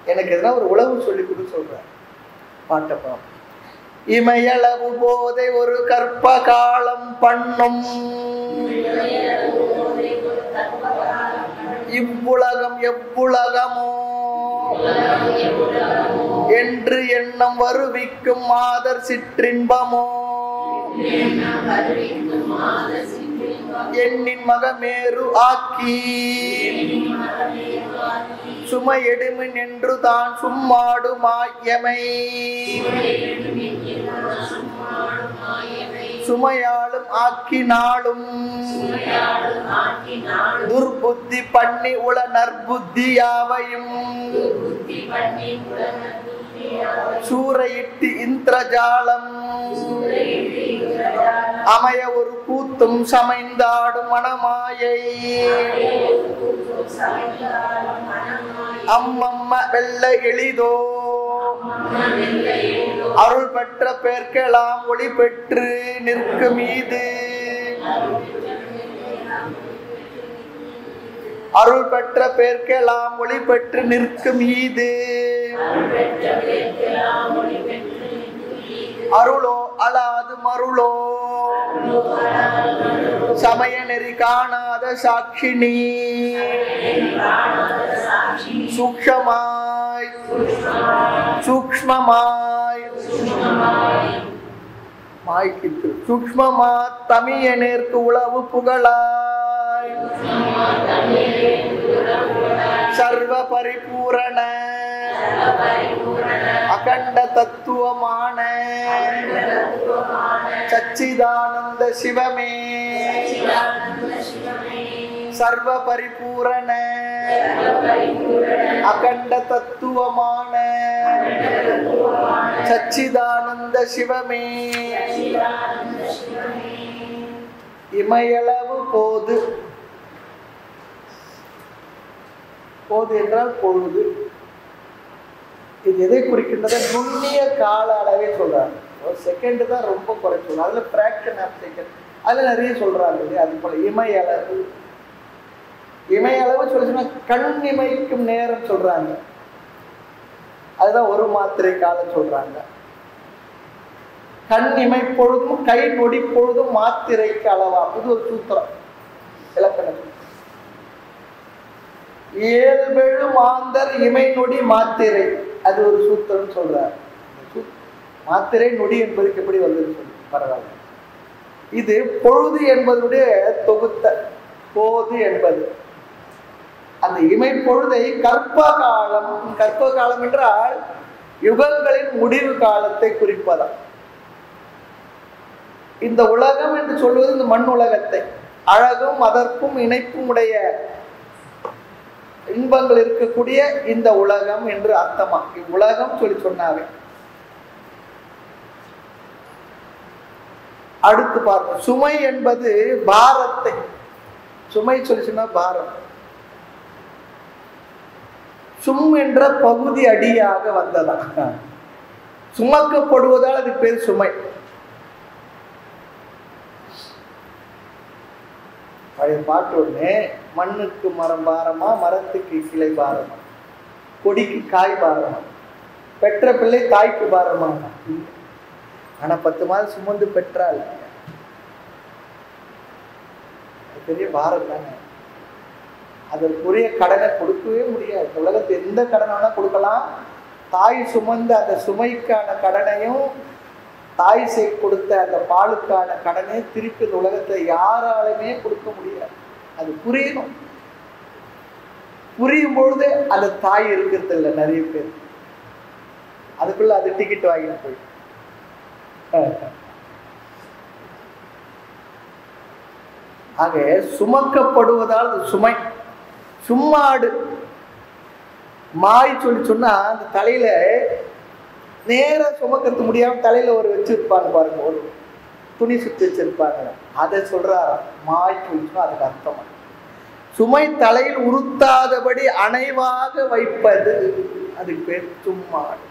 எனக்கு எதனா ஒரு உழவு சொல்லி கொடு சொல்றேன் பாட்டை பார்ப்போம் இமையளவு போதை ஒரு கற்ப காலம் பண்ணும். இவ்வுலகம் எவ்வுலகமோ? என்று எண்ணம் வருவிக்கும் மாதர் சிற்றின்பமோ? எண்ணின் மகமேரு ஆக்கி. சுமையெடுமு நின்று தான் சும்மாடு மாயமை சுமையாலும் ஆக்கினாலும் துர்புத்தி பண்ணி உள நற்புத்தி யாவையும். சூறையிட்டு இந்திரஜாலம். அமைய ஒரு கூத்தும் சமைந்தாடும் மணமாயை அம்மம்ம வெள்ள எளிதோ. அருள் பெற்ற பேர்க்கெல்லாம் ஒளி பெற்று நிற்கும் மீது அருள் பெற்ற பேர்க்கெல்லாம் ஒளி பெற்று நிற்கும் ஈது. அருளோ அலாது மருளோ. சமய நெறி காணாத சாட்சினி சூக்ஷமாய். சூக்ஷ்மமாய் மாய்க்கிட்டு சூக்ஷ்மமா தமிய நேர்க்கு உளவு புகழாய். சர்வ பரிபூரண. அகண்ட தத்துவமான. சச்சிதானந்த சிவமே. சர்வ பரிபூரண. அகண்ட தத்துவமான சச்சிதானந்த சிவமே. இமையளவு போது. போது என்றால் பொழுது. இது எதை குறிக்கின்றத? நுண்ணிய கால அளவே சொல்றாங்க. ஒரு செகண்ட் தான் ரொம்ப குறை சொல்றாங்க அதுல ஃப்ராக்ஷன் ஆஃப் செகண்ட் அதுல நிறைய சொல்றாங்க இல்லையா? அது போல இமையளவு இமையளவு சொல்லி கண் இமைக்கும் நேரம் சொல்றாங்க. அதுதான் ஒரு மாத்திரை காலம் சொல்றாங்க. கண் இமை பொழுதும் கை நொடி பொழுதும் மாத்திரைக்கு அளவா. இது ஒரு சூத்திரம். இலக்கணம். இயல்பெழு மாந்தர் இமை நொடி மாத்திரை. அது ஒரு சூத்திரம் சொல்றார். மாத்திரை நொடி என்பதுக்கு எப்படி வந்தது சொல்லு. பரவாயில்ல. இது பொழுது என்பதுடைய தொகுத்த போது என்பது. அந்த இமைப்பொழுதை கற்ப காலம் கற்ப காலம் என்றால் யுகங்களின் முடிவு காலத்தை குறிப்பதா இந்த உலகம் என்று சொல்வது இந்த மண் உலகத்தை. அழகும் அதற்கும் இணைப்பும் உடைய இன்பங்கள் இருக்கக்கூடிய இந்த உலகம் என்று அர்த்தமா இவ்வுலகம் சொல்லி சொன்னாவே. அடுத்து பாருங்க சுமை என்பது பாரத்தை. சுமை சொல்லி சொன்னா பாரம். சும் என்ற பகுதி அடியாக வந்ததா? சுமக்கப்படுவதால் அது பேர் சுமை. பழைய பாட்டு ஒண்ணு மண்ணுக்கு மரம் பாரமா மரத்துக்கு கிளை பாரமா? கொடிக்கு காய் பாரமா? பெற்ற பிள்ளை தாய்க்கு பாரமா? ஆனா பத்து மாதம் சுமந்து பெற்றால் பெரிய பாரம் தானே. அதற்குரிய கடனை கொடுக்கவே முடியாது. உலகத்து எந்த கடனை வேணா கொடுக்கலாம். தாய் சுமந்த அந்த சுமைக்கான கடனையும் தாய் செய் கொடுத்த அந்த பாலுக்கான கடனை திருப்பி இந்த உலகத்தை யாராலுமே கொடுக்க முடியாது. அது புரியணும் புரியும் பொழுது அந்த தாய் இருக்கிறது இல்லை நிறைய பேர். அதுக்குள்ள அது டிக்கெட் வாங்கிட்டு போய் ஆக சுமக்கப்படுவதால் அது சுமை. சும்மாடு மாய் சொல்லி சொன்னால் அந்த தலையில் நேராக சுமக்கிறது முடியாமல் தலையில் ஒரு வச்சுருப்பாங்க பாருங்க ஒரு துணி சுற்றி வச்சிருப்பாங்க. அதை சொல்கிறா மாய் சொல்லி சொன்னால் அதுக்கு அர்த்தம் சுமை தலையில் உறுத்தாதபடி அணைவாக வைப்பது. அதுக்கு பேர் சும்மாடு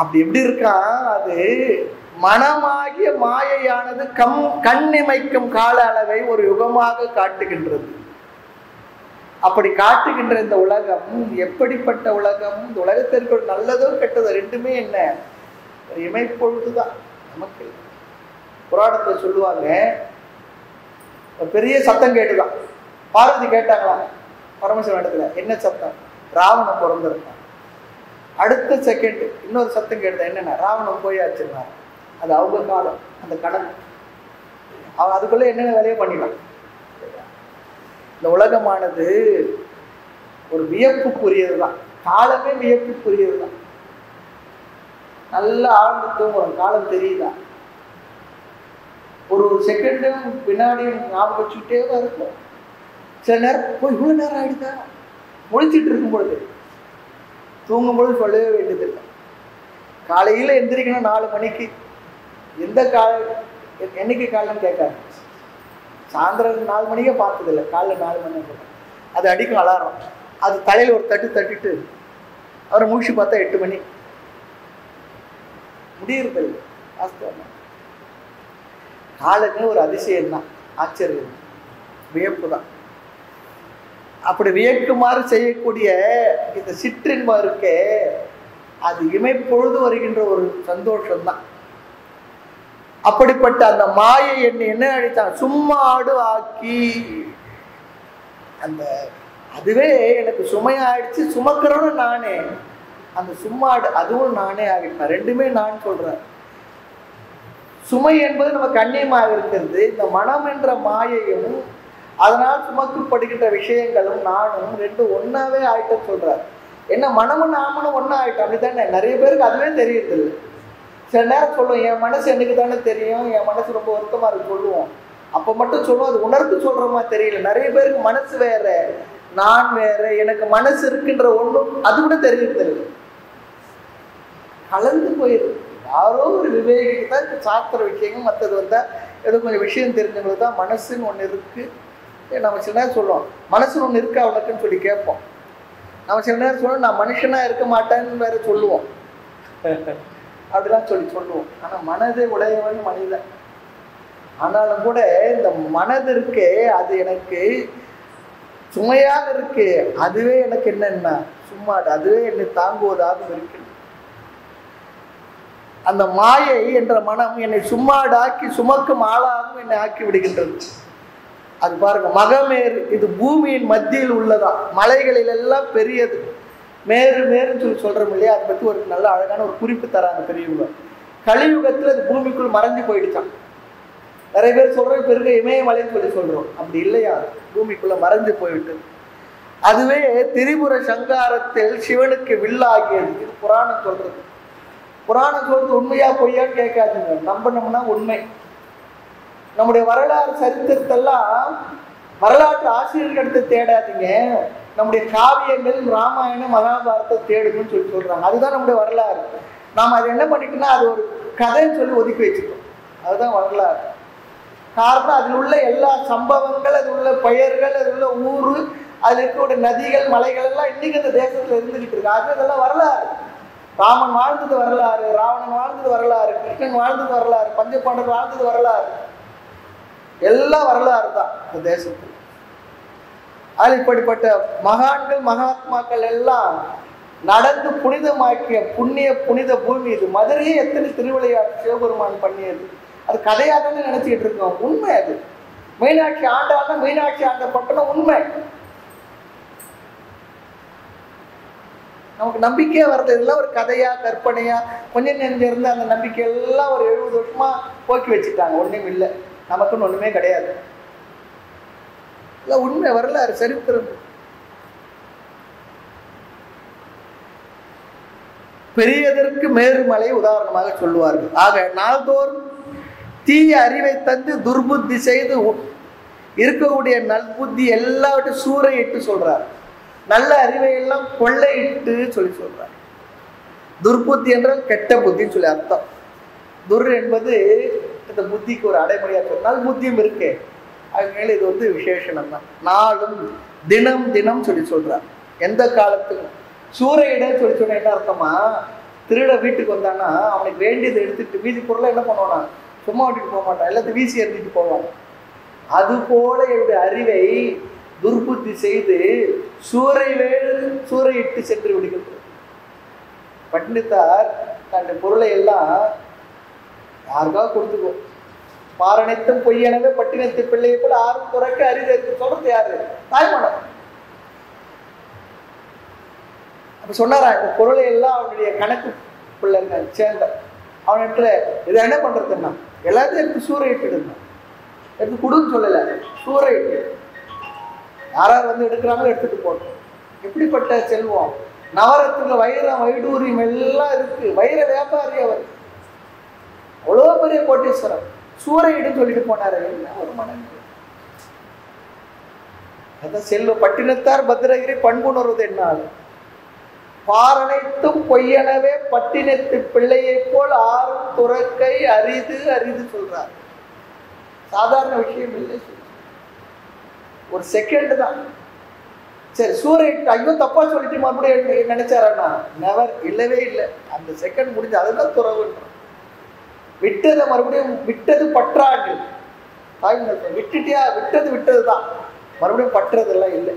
அப்படி எப்படி இருக்கா? அது மனமாகிய மாயையானது கம் கண்ணிமைக்கும் கால அளவை ஒரு யுகமாக காட்டுகின்றது. அப்படி காட்டுகின்ற இந்த உலகம் எப்படிப்பட்ட உலகம்? இந்த உலகத்திற்கு ஒரு நல்லதோ கெட்டதோ ரெண்டுமே என்ன? ஒரு இமைப்பொழுதுதான். நமக்கு புராணத்துல சொல்லுவாங்க ஒரு பெரிய சத்தம் கேட்டுதான். பார்வதி கேட்டாங்களாம் பரமசிவன் இடத்துல என்ன சத்தம்? ராவணன் பிறந்திருந்தான். அடுத்த செகண்ட் இன்னொரு சத்தம் கேட்டது ராவணம் ராவணன் போயாச்சுன்னா அது அவங்க காலம் அந்த கடன். அவன் அதுக்குள்ளே என்னென்ன வேலையை பண்ணிடலாம். இந்த உலகமானது ஒரு வியப்புக்குரியது தான் காலமே வியப்புக்குரியது தான் நல்லா ஆழ்ந்து தூங்குறோம் காலம் தெரியுதா? ஒரு ஒரு செகண்டும் பின்னாடியும் ஞாபகம் வச்சுக்கிட்டே தான் இருக்கும். சில நேரம் போய் இவ்வளோ நேரம் ஆகிடுதா முழிச்சிட்டு இருக்கும் பொழுது. தூங்கும் பொழுது சொல்லவே வேண்டியதில்லை. காலையில் எந்திரிக்கணும் நாலு மணிக்கு. எந்த கால என்னைக்கு காலம்னு கேட்காது. சாயந்தரம் நாலு மணிக்கே பார்த்ததில்ல. காலைல நாலு மணி அது அடிக்கும் அலாரம். அது தலையில் ஒரு தட்டு தட்டிட்டு அவரை முடிச்சு பார்த்தா எட்டு மணி. முடியறது வாஸ்தவம். தான். காலமே ஒரு அதிசயம் தான் ஆச்சரியம். வியப்பு தான் அப்படி வியக்குமாறு செய்யக்கூடிய இந்த சிற்றின்பம் இருக்கே அது இமைப்பொழுது வருகின்ற ஒரு சந்தோஷம் தான் அப்படிப்பட்ட அந்த மாயை என்னை என்ன அழித்தான்? சும்மாடு ஆக்கி அந்த அதுவே எனக்கு சுமையாயிடுச்சு சுமக்கிறவனும் நானே. அந்த சும்மாடு அதுவும் நானே ஆகிட்டேன். ரெண்டுமே நான் சொல்றேன். சுமை என்பது நம்ம கண்ணியமாக இருக்கிறது. இந்த மனம் என்ற மாயையும் அதனால் சுமக்கப்படுகின்ற விஷயங்களும் நானும் ரெண்டு ஒன்னாவே ஆயிட்டேன்னு சொல்றார் என்ன மனமும் நாமளும் ஒன்றா ஆயிட்டோம் அப்படித்தானே? நிறைய பேருக்கு அதுவே தெரியறதில்லை. சில நேரம் சொல்லுவோம் என் மனசு எனக்கு தானே தெரியும் என் மனசு ரொம்ப வருத்தமாக இருக்கு சொல்லுவோம். அப்போ மட்டும் சொல்லுவோம் அது உணர்ந்து சொல்கிறோமா மாதிரி தெரியல. நிறைய பேருக்கு மனசு வேற நான் வேற எனக்கு மனசு இருக்குன்ற ஒன்றும் அது கூட தெரியறதில்லை கலந்து போயிருக்கு யாரோ ஒரு விவேகிக்கு தான் சாத்திர விஷயங்கள் மற்றது வந்தால் ஏதோ கொஞ்சம் விஷயம் தெரிஞ்சவங்களுக்கு தான் மனசுன்னு ஒன்று இருக்குது நம்ம சில நேரம் சொல்லுவோம் மனசுன்னு ஒன்று இருக்கா உனக்குன்னு சொல்லி கேட்போம். நம்ம சில நேரம் சொல்லுவோம் நான் மனுஷனாக இருக்க மாட்டேன்னு வேற சொல்லுவோம். அப்படிலாம் சொல்லி சொல்லுவோம். ஆனால் மனதை உடையவன் மனிதன். ஆனாலும் கூட இந்த மனது இருக்கே அது எனக்கு சுமையாக இருக்கு அதுவே எனக்கு என்னென்ன? சும்மா அதுவே என்னை தாங்குவதாக இருக்கு. அந்த மாயை என்ற மனம் என்னை சும்மாடாக்கி சுமக்கும் ஆளாகவும் என்னை ஆக்கி விடுகின்றது. அது பாருங்க மகமேறு இது பூமியின் மத்தியில் உள்ளதா? மலைகளில் எல்லாம் பெரியது. மேரு மேருன்னு சொல்லி சொல்கிறோம் இல்லையா? அதை பற்றி ஒரு நல்ல அழகான ஒரு குறிப்பு தராங்க பெரியவங்க. கலியுகத்துல அது பூமிக்குள் மறைஞ்சு போயிடுச்சான் நிறைய பேர் சொல்றோம் பெருக இருக்க இமயமலைன்னு சொல்லி சொல்றோம். அப்படி இல்லையா? பூமிக்குள்ளே மறைஞ்சு போயிட்டு. அதுவே திரிபுர சங்காரத்தில் சிவனுக்கு வில்லாகியது. இது புராணம் சொல்றது. புராணம் சொல்கிறது உண்மையா பொய்யான்னு கேட்காதுங்க. நம்பினோம்னா உண்மை. நம்முடைய வரலாறு சரித்திரத்தெல்லாம் வரலாற்று ஆசிரியர்கள் எடுத்து தேடாதீங்க. நம்முடைய காவியங்கள் ராமாயணம் மகாபாரதத்தை தேடுங்கன்னு சொல்லி சொல்கிறாங்க அதுதான் நம்முடைய வரலாறு. நாம் அதை என்ன பண்ணிட்டோம்னா அது ஒரு கதைன்னு சொல்லி ஒதுக்கி வச்சுக்கோம் அதுதான் வரலாறு. காரணம் அதில் உள்ள எல்லா சம்பவங்கள் அதில் உள்ள பெயர்கள் அதில் உள்ள ஊர் அதில் இருக்கக்கூடிய நதிகள் மலைகள் எல்லாம் இன்னைக்கு இந்த தேசத்தில் இருந்துகிட்டு இருக்கு. அது இதெல்லாம் வரலாறு. ராமன் வாழ்ந்தது வரலாறு ராவணன் வாழ்ந்தது வரலாறு கிருஷ்ணன் வாழ்ந்தது வரலாறு பஞ்சபாண்டர் வாழ்ந்தது வரலாறு. எல்லாம் வரலாறு தான் இந்த தேசத்தில். அதில் இப்படிப்பட்ட மகான்கள் மகாத்மாக்கள் எல்லாம் நடந்து புனிதமாக்கிய புண்ணிய புனித பூமி இது. மதுரையே எத்தனை திருவிளையாட்டு சிவபெருமான் பண்ணியது. அது கதையாக தானே நினைச்சிட்டு இருக்கோம். உண்மை அது. மீனாட்சி ஆண்டாள்னா மீனாட்சி ஆண்ட பட்டணம் உண்மை. நமக்கு நம்பிக்கையே வர்றது இதெல்லாம் ஒரு கதையா கற்பனையா கொஞ்சம் நெஞ்சிருந்து அந்த நம்பிக்கை எல்லாம் ஒரு எழுபது வருஷமா போக்கி வச்சுட்டாங்க. ஒன்றும் இல்லை நமக்குன்னு ஒண்ணுமே கிடையாது. இல்லை உண்மை வரலாறு சரித்திரம். பெரியதற்கு மேருமலை உதாரணமாக சொல்லுவார்கள். ஆக நாள்தோறும் தீய அறிவை தந்து துர்புத்தி செய்து இருக்கக்கூடிய நல்புத்தி எல்லாவற்றையும் சூறையிட்டு சொல்றார். நல்ல அறிவை எல்லாம் கொள்ளையிட்டு சொல்லி சொல்றார். துர்புத்தி என்றால் கெட்ட புத்தின்னு சொல்லி அர்த்தம். துர் என்பது இந்த புத்திக்கு ஒரு அடைமொழியாக சொன்னால் நல் புத்தியும் இருக்கேன் அதனால இது வந்து விசேஷனம் தான். நாளும் தினம் தினம் சொல்லி சொல்கிறார் எந்த காலத்துக்கும் சூறையிடன்னு சொல்லி சொன்ன என்ன அர்த்தமா திருட வீட்டுக்கு வந்தானா அவனுக்கு வேண்டியதை எடுத்துட்டு வீதி பொருளை என்ன பண்ணுவானா? சும்மா விட்டுட்டு போக மாட்டான். எல்லாத்தையும் வீசி எறிஞ்சிட்டு போவான். அது போல என்னுடைய அறிவை துர்புத்தி செய்து சூறை வேறு சூறையிட்டு சென்று விடுகின்றது. பண்டித்தார் தன்னுடைய பொருளை எல்லாம் யாருக்காக கொடுத்துக்கோ பாரணைத்தும் பொய்யனவே பட்டினத்து பிள்ளையை போல ஆறும் துறக்க அரிதற்கு சொல்றது யாரு? தாய்மணம் அப்ப சொன்னாரா இந்த பொருளை எல்லாம் அவனுடைய கணக்கு பிள்ளைங்க சேர்ந்த. அவனிடத்துல இதை என்ன பண்றதுன்னா எல்லாத்தையும் எடுத்து சூறையிட்டுடுங்க எடுத்து கொடுன்னு சொல்லல சூறையிட்டு. யாரார் வந்து எடுக்கிறாங்களோ எடுத்துட்டு போட்டோம் எப்படிப்பட்ட செல்வம்? நவரத்துல வைரம் வைடூரியம் எல்லாம் இருக்கு. வைர வியாபாரி அவர். அவ்வளோ பெரிய கோட்டீஸ்வரர். சூறையிடும் சொல்லிட்டு போனாரு. என்ன ஒரு மனம் அதான் செல்வ பட்டினத்தார் பத்திரகிரி பண்புணர்வது என்னால். பாரனைத்தும் பொய்யனவே பட்டினத்து பிள்ளையைப் போல் ஆறும் துறக்கை அரிது அரிது சொல்றார். சாதாரண விஷயம் இல்லை. ஒரு செகண்ட் தான். சரி சூரியன் ஐயோ தப்பா சொல்லிட்டு மறுபடியும் நினைச்சாரண்ணா நெவர் இல்லவே இல்லை. அந்த செகண்ட் முடிஞ்சு அதுதான் துறவுன்றான் விட்டதை மறுபடியும் விட்டது பற்றாண்டு. தாய்மொழி விட்டுட்டியா? விட்டது விட்டது தான் மறுபடியும் பற்றதெல்லாம் இல்லை.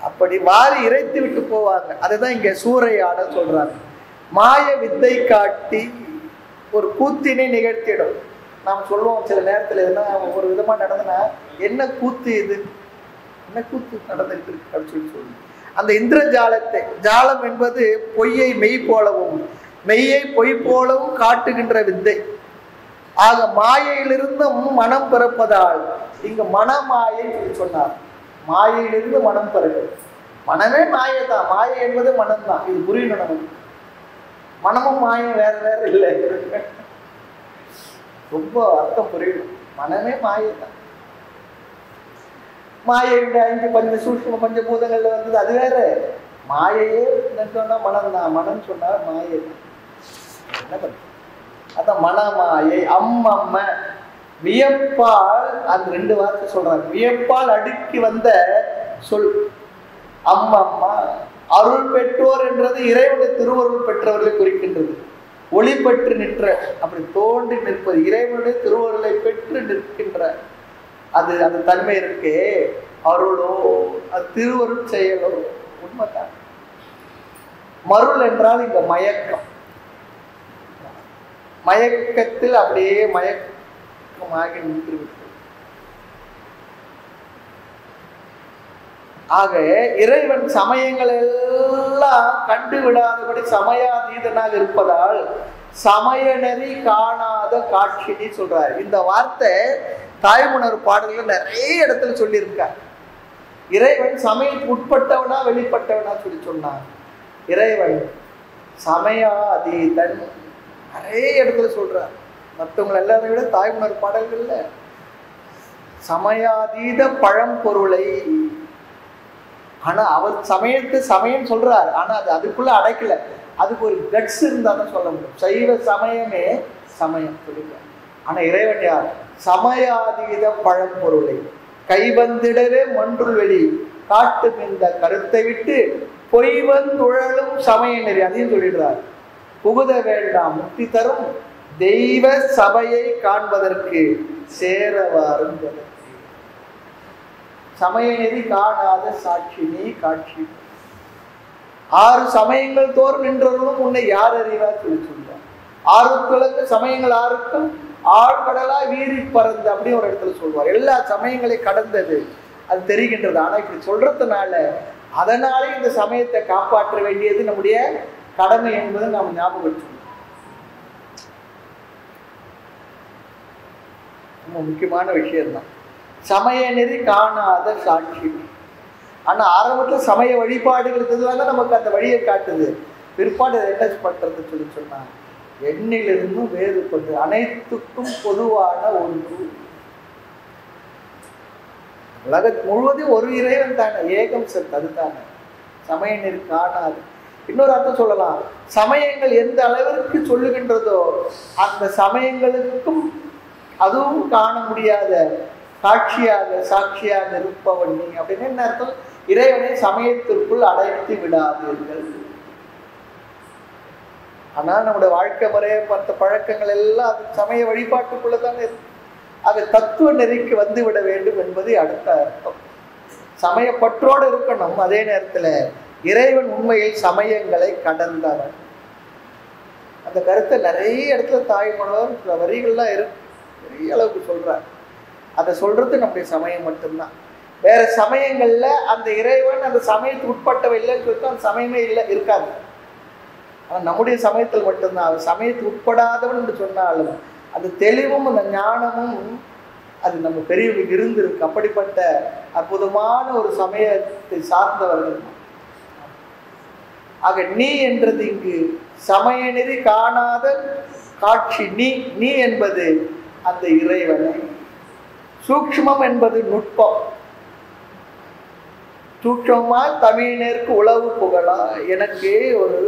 அப்படி வாரி இறைத்து விட்டு போவாங்க. அதுதான் இங்க சூறையாட சொல்றாங்க. மாய வித்தை காட்டி ஒரு கூத்தினை நிகழ்த்திடும். நாம் சொல்லுவோம் சில நேரத்துல எதுனா ஒரு விதமா நடந்தனா என்ன கூத்து இது? என்ன கூத்து நடந்துட்டு இருக்கு? அப்படின்னு சொல்லி சொல்லுவோம். அந்த இந்திரஜாலத்தை ஜாலம் என்பது பொய்யை மெய் போலவும் மெய்யை பொய் போலவும் காட்டுகின்ற வித்தை. ஆக மாயையிலிருந்தும் மனம் பிறப்பதால் இங்க மனமாயை சொன்னார். மாயையிலிருந்து மனம் பிறகு மனமே மாயை தான் மாயை என்பது மனம் தான் இது புரியணும் நமக்கு. மனமும் மாயம் வேற வேற இல்லை. ரொம்ப அர்த்தம் புரியணும். மனமே மாயை தான் மாயையுடைய விட அஞ்சு பஞ்ச சூட்சம பஞ்சபூதங்கள்ல வந்தது அது வேற. மாயையே சொன்னா மனம் தான் மனம் சொன்னா மாயை தான் என்ன அதான் மனமாயை அம்மம்ம வியப்பால் அந்த ரெண்டு வார்த்தை சொல்றாங்க. வியப்பால் அடுக்கி வந்த சொல். அம்மம்மா அருள் பெற்றோர் என்றது இறைவனுடைய திருவருள் பெற்றவர்களை குறிக்கின்றது. ஒளி பெற்று நிற்ற அப்படி தோன்றி நிற்பது இறைவனுடைய திருவருளை பெற்று நிற்கின்ற. அது அந்த தன்மை இருக்கே. அருளோ அது திருவருள் செயலோ. உண்மைதான். மருள் என்றால் இங்க மயக்கம். மயக்கத்தில் அப்படியே மயக்கமாகி நின்று விட்டது ஆக இறைவன் சமயங்கள் எல்லாம் கண்டு விடாதபடி சமயாதீதனாக இருப்பதால் சமயநெறி காணாத காட்சினி சொல்றாரு. இந்த வார்த்தை தாய்மணர் பாடல்கள் நிறைய இடத்துல சொல்லியிருக்கார். இறைவன் சமயத்துக்கு உட்பட்டவனா வெளிப்பட்டவனா சொல்லி சொன்னார். இறைவன் சமயாதீதன் நிறைய இடத்துல சொல்கிறார் மற்றவங்களை எல்லாரையும் விட தாய்மணர் பாடல்கள்ல சமயாதீத பழம்பொருளை. ஆனால் அவர் சமயத்து சமயம் சொல்கிறார் ஆனால் அது அதுக்குள்ளே அடைக்கல. அதுக்கு ஒரு கட்ஸ் இருந்தால் தான் சொல்ல முடியும். சைவ சமயமே சமயம் சொல்லிருக்கார் ஆனால் இறைவன் யார்? சமயாதீத பழம்பொருளை. கைவந்திடவே மன்றுள் வெளி. காட்டும் இந்த கருத்தை விட்டு பொய்வந்துழலும் சமய நெறி அதையும் சொல்லிடுறார். புகுத வேண்டாம் முக்தி தரும். தெய்வ சபையை காண்பதற்கு சேரவாரும் ஜனத்தே. காணாத சாட்சி நீ காட்சி. ஆறு சமயங்கள் தோறும் நின்றவர்களும் உன்னை யார் அறிவா சொல்லி ஆறுக்களுக்கு சமயங்கள் ஆறுக்கும் ஆழ்கடலா வீறி பறந்து அப்படின்னு ஒரு இடத்துல சொல்வார். எல்லா சமயங்களையும் கடந்தது அது தெரிகின்றது. ஆனா இப்படி சொல்றதுனால அதனாலே இந்த சமயத்தை காப்பாற்ற வேண்டியது நம்முடைய கடமை என்பதை நாம் ஞாபகம் வச்சுக்கணும் ரொம்ப முக்கியமான விஷயம்தான். சமய நெறி காணாத சாட்சி. ஆனா ஆரம்பத்தில் சமய வழிபாடுகள் இதுதாங்க நமக்கு அந்த வழியை காட்டுது. பிற்பாடு என்ன பண்றது சொல்லி சொன்னாங்க எண்ணிலிருந்தும் வேறுபட்டு அனைத்துக்கும் பொதுவான ஒன்று. உலக முழுவதும் ஒரு இறைவன் தானே ஏகம் சத் அதுதானே. சமய நெறி காணாது. இன்னொரு அர்த்தம் சொல்லலாம். சமயங்கள் எந்த அளவிற்கு சொல்லுகின்றதோ அந்த சமயங்களுக்கும் அதுவும் காண முடியாத சாட்சியாக சாட்சியாக இருப்பவன் நீ. அப்படின்னு என்ன அர்த்தம்? இறைவனை சமயத்திற்குள் அடைத்து விடாதீர்கள். ஆனால் நம்முடைய வாழ்க்கை முறையை பார்த்த பழக்கங்கள் எல்லாம் அது சமய வழிபாட்டுக்குள்ளே தானே இருக்கு. அது தத்துவ நெறிக்கு வந்து விட வேண்டும் என்பது அடுத்த அர்த்தம். சமயப்பற்றோடு இருக்கணும் அதே நேரத்தில். இறைவன் உண்மையில் சமயங்களை கடந்தவன். அந்த கருத்தை நிறைய இடத்துல தாய்மணவர் சில வரிகள்லாம் இருக்கு பெரிய அளவுக்கு சொல்கிறார் அதை சொல்கிறது நம்முடைய சமயம் மட்டும்தான். வேற சமயங்களில் அந்த இறைவன் அந்த சமயத்துக்கு உட்பட்டவை இல்லைன்னு சொல்லிட்டு அந்த சமயமே இல்லை இருக்காது. ஆனால் நம்முடைய சமயத்தில் மட்டும்தான். அவர் சமயத்துக்கு உட்படாதவன் என்று சொன்னாலும் அந்த தெளிவும் அந்த ஞானமும் அது நம்ம பெரியவங்களுக்கு இருந்திருக்கு. அப்படிப்பட்ட அற்புதமான ஒரு சமயத்தை சார்ந்தவர்கள் ஆக நீ என்றது இங்கு சமய நெறி காணாத காட்சி. நீ நீ என்பது அந்த இறைவனை. சூக்ஷ்மம் என்பது நுட்பம். சூக்ஷ்மமா தமிழினருக்கு உளவு புகழா? எனக்கு ஒரு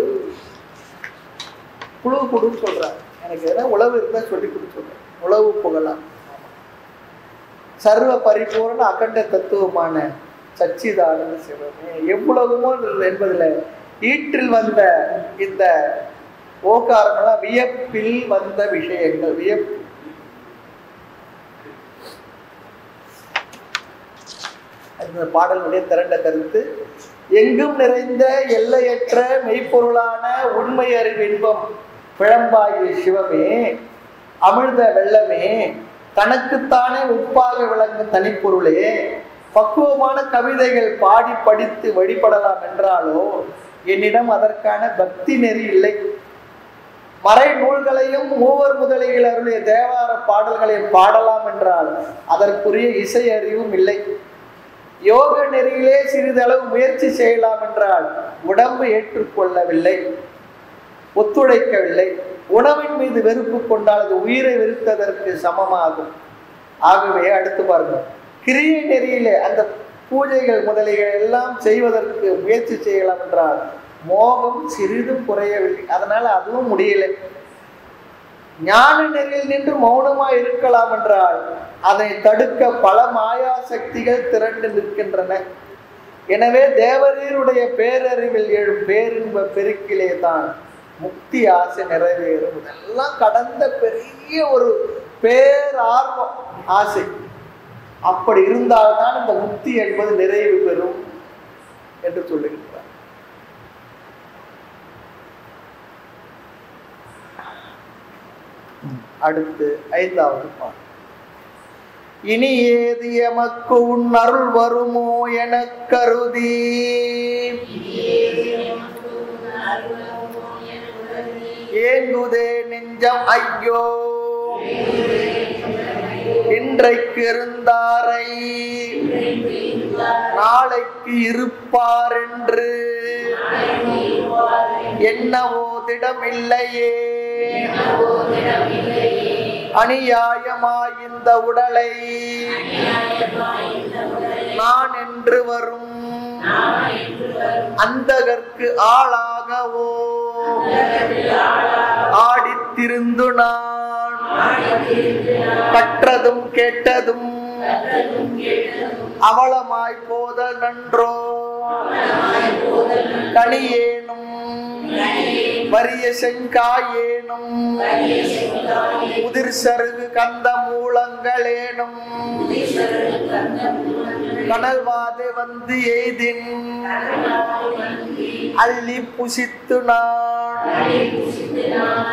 குழு கொடுன்னு சொல்றாங்க. எனக்கு எதனா உழவு இருந்தால் சொல்லி கொடு சொல்றேன். உழவு புகழா. சர்வ பரிபூரண அகண்ட தத்துவமான சச்சிதானந்த சிவமே எவ்வளவுமோ என்பதில் ஈற்றில் வந்த இந்த ஓகாரமெல்லாம் வியப்பில் வந்த விஷயங்கள் வியப்பு அந்த பாடலுடைய திரண்ட கருத்து எங்கும் நிறைந்த எல்லையற்ற மெய்ப்பொருளான உண்மை அறிவின்பம் பிழம்பாகிய சிவமே அமிழ்த வெள்ளமே தனக்குத்தானே உப்பாக விளங்கும் தனிப்பொருளே பக்குவமான கவிதைகள் பாடி படித்து வழிபடலாம் என்றாலோ என்னிடம் அதற்கான பக்தி நெறி இல்லை. மறை நூல்களையும் மூவர் முதலிகள் அருளிய தேவார பாடல்களை பாடலாம் என்றால் அதற்குரிய இசை அறிவும் இல்லை. யோக நெறியிலே சிறிதளவு முயற்சி செய்யலாம் என்றால் உடம்பு ஏற்றுக்கொள்ளவில்லை. ஒத்துழைக்கவில்லை. உணவின் மீது வெறுப்பு கொண்டால் அது உயிரை வெறுத்ததற்கு சமமாகும். ஆகவே அடுத்து பாருங்கள். கிரியை நெறியிலே அந்த பூஜைகள் முதலிகள் எல்லாம் செய்வதற்கு முயற்சி செய்யலாம் என்றால் மோகம் சிறிதும் குறையவில்லை. அதனால் அதுவும் முடியலை. ஞான நெறியில் நின்று மௌனமா இருக்கலாம் என்றால் அதை தடுக்க பல மாயா சக்திகள் திரண்டு நிற்கின்றன. எனவே தேவரீருடைய பேரறிவில் எழும் பேரின்ப பெருக்கிலே தான் முக்தி ஆசை நிறைவேறும். இதெல்லாம் கடந்த பெரிய ஒரு பேரார்வம் ஆசை. அப்படி இருந்தால்தான் இந்த முக்தி என்பது நிறைவு பெறும் என்று சொல்லுகின்றார். அடுத்து ஐந்தாவது பாடல். இனி ஏது எமக்கு உன் அருள் வருமோ எனக் கருதி. ஏங்குதே நெஞ்சம் ஐயோ. இன்றைக்கு இருந்தாரை நாளைக்கு இருப்பார் என்று என்னவோ திடமில்லையே. அநியாயமாய் இந்த உடலை நான் என்று வரும் அந்தகற்கு ஆளாகவோ ஆடித்திருந்து நான் கற்றதும் கேட்டதும் அவளமாய் போத நன்றோ கனியேனும் வரிய செங்காயேனும். உதிர் சருகு கந்த மூலங்களேனும். கனல்வாதை வந்து எய்தின். அள்ளி புசித்து நான்.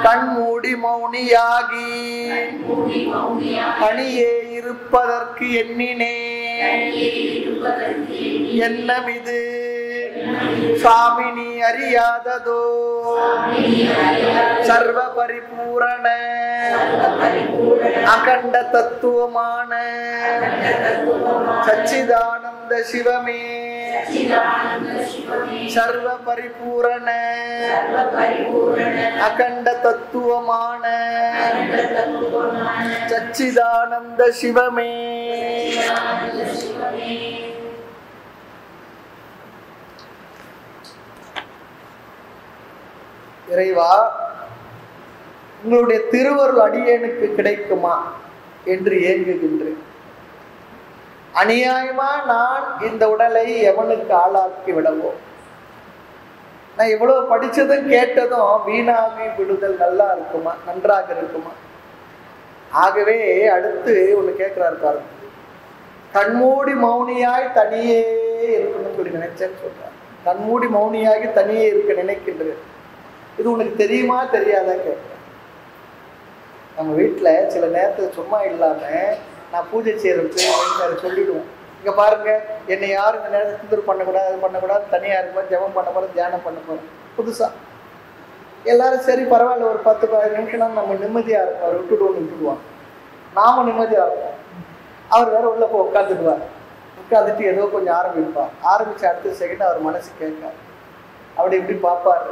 கண்மூடி மௌனியாகி. பணியே இருப்பதற்கு எண்ணினே என்னமிது? சாமினி அறியாததோ? சர்வ பரிபூரண அகண்ட தத்துவமான சச்சிதானந்த சிவமே. சர்வ பரிபூரண அகண்ட தத்துவமான சச்சிதானந்த சிவமே. இறைவா உங்களுடைய திருவருள் அடியேனுக்கு கிடைக்குமா என்று ஏங்குகின்றேன். அநியாயமா நான் இந்த உடலை எவனுக்கு ஆளாக்கி விடவோ? நான் இவ்வளவு படிச்சதும் கேட்டதும் வீணாகி விடுதல் நல்லா இருக்குமா? நன்றாக இருக்குமா? ஆகவே அடுத்து ஒண்ணு கேட்கிறாரு பாருங்க. கண்மூடி மௌனியாய் தனியே இருக்கணும்னு சொல்லி நினைச்சேன்னு சொல்றாரு. கண்மூடி மௌனியாகி தனியே இருக்க நினைக்கின்றது இது உனக்கு தெரியுமா தெரியாதா கேட்கிறேன் நம்ம வீட்டில் சில நேரத்தில் சும்மா இல்லாமல் நான் பூஜை செய்யறதுக்கு வீட்டுக்காரர் சொல்லிவிடுவோம் இங்கே பாருங்க என்னை யாரும் இந்த நேரத்தில் சிந்தர் பண்ணக்கூடாது அது பண்ணக்கூடாது தனியாக இருக்கும் ஜெபம் பண்ண போகிறோம் தியானம் பண்ண போகிறோம் புதுசாக எல்லாரும் சரி பரவாயில்ல ஒரு பத்து பதினஞ்சு நிமிஷம் நம்ம நிம்மதியாக இருக்கும் அவர் விட்டுடுவோம்னு விட்டுடுவாங்க நாம நிம்மதியாக இருக்கும் அவர் வேற உள்ள போய் உட்காந்துடுவார் உட்காந்துட்டு ஏதோ கொஞ்சம் ஆரம்பிப்பார். ஆரம்பித்த அடுத்த செகண்ட் அவர் மனசு கேட்கார் அப்படி இப்படி பார்ப்பாரு.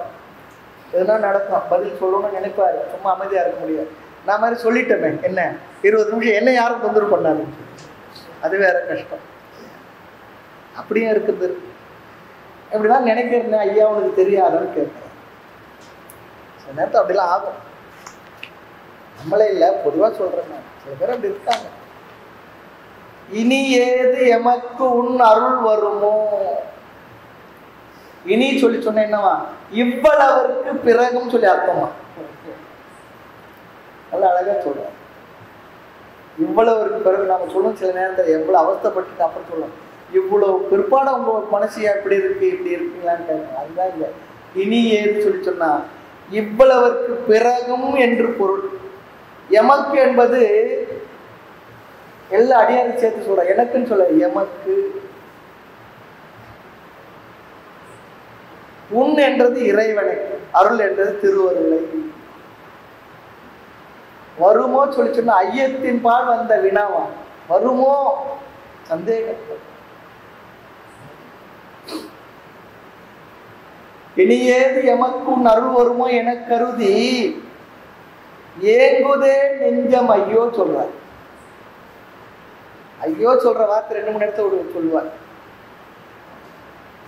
எதுனா நடக்கும். பதில் சொல்லணும்னு நினைப்பாரு. சும்மா அமைதியாக இருக்க முடியாது. நான் மாதிரி சொல்லிட்டேமே என்ன? இருபது நிமிஷம் என்ன யாரும் தொந்தரவு பண்ணாரு அது வேற கஷ்டம். அப்படியே இருக்குது. இப்படிலாம் நினைக்கிறேன் ஐயா உனக்கு தெரியாதுன்னு கேட்குறேன். சில நேரத்தில் அப்படிலாம் ஆகும். நம்மளே இல்லை பொதுவாக சொல்கிறேன் நான். சில பேர் அப்படி இருக்காங்க. இனி ஏது எமக்கு உன் அருள் வருமோ? இனி சொல்லி சொன்ன என்னவா? இவ்வளவருக்கு பிறகும் சொல்லி அர்த்தமா? நல்ல அழகா சொல்றோம் இவ்வளவு பிறகு நம்ம சொல்லணும் சில நேரத்தில் எவ்வளவு அவஸ்தப்பட்டு அப்புறம் சொல்லணும் இவ்வளவு பிற்பாடு உங்க மனசு எப்படி இருக்கு இப்படி இருக்குங்களான்னு கேட்கணும் அதுதான் இல்லை. இனி ஏது சொல்லி சொன்னா இவ்வளவருக்கு பிறகும் என்று பொருள். எமக்கு என்பது எல்லா அடியாரும் சேர்த்து சொல்ற. எனக்குன்னு சொல்ல எமக்கு உன் என்றது இறைவனை அருள் என்றது திருவருளை. வருமோ சொல்லி சொன்ன ஐயத்தின் பால் வந்த வினாவா? வருமோ? சந்தேகம் இனியேது எமக்கும் அருள் வருமோ என கருதி ஏங்குதே நெஞ்சம் ஐயோ சொல்றார் ஐயோ சொல்ற வார்த்தை ரெண்டு மணி நேரத்தை சொல்லுவார்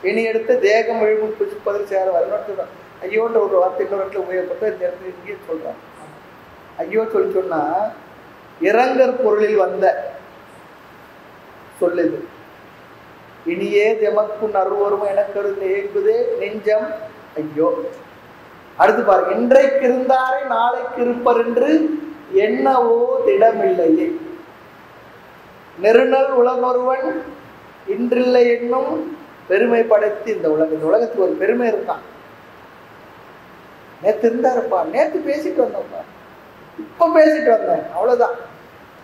இனி எடுத்து தேகம் விழுமு புஷ்பதில் சேர வரணும் ஐயோன்ற ஒரு வார்த்தை இன்னொரு இடத்துல உபயோகப்பட்டு இந்த இடத்துல இங்கே சொல்கிறான் ஐயோ சொல்லி சொன்னால் இறங்கற் பொருளில் வந்த சொல்லுது. இனியே எமக்குன் அருவரும் எனக்கு ஏங்குதே நெஞ்சம். ஐயோ. அடுத்து பாருங்க இன்றைக்கு இருந்தாரே நாளைக்கு இருப்பர் என்று என்னவோ திடமில்லையே. நெருநல் உலகொருவன் இன்றில்லை என்னும் பெருமை படைத்து இந்த உலகம் இந்த உலகத்துக்கு ஒரு பெருமை இருக்கான் நேத்து இருந்தாருப்பா. நேத்து பேசிட்டு வந்தோம்ப்பா. இப்போ பேசிட்டு வந்தேன் அவ்வளவுதான்.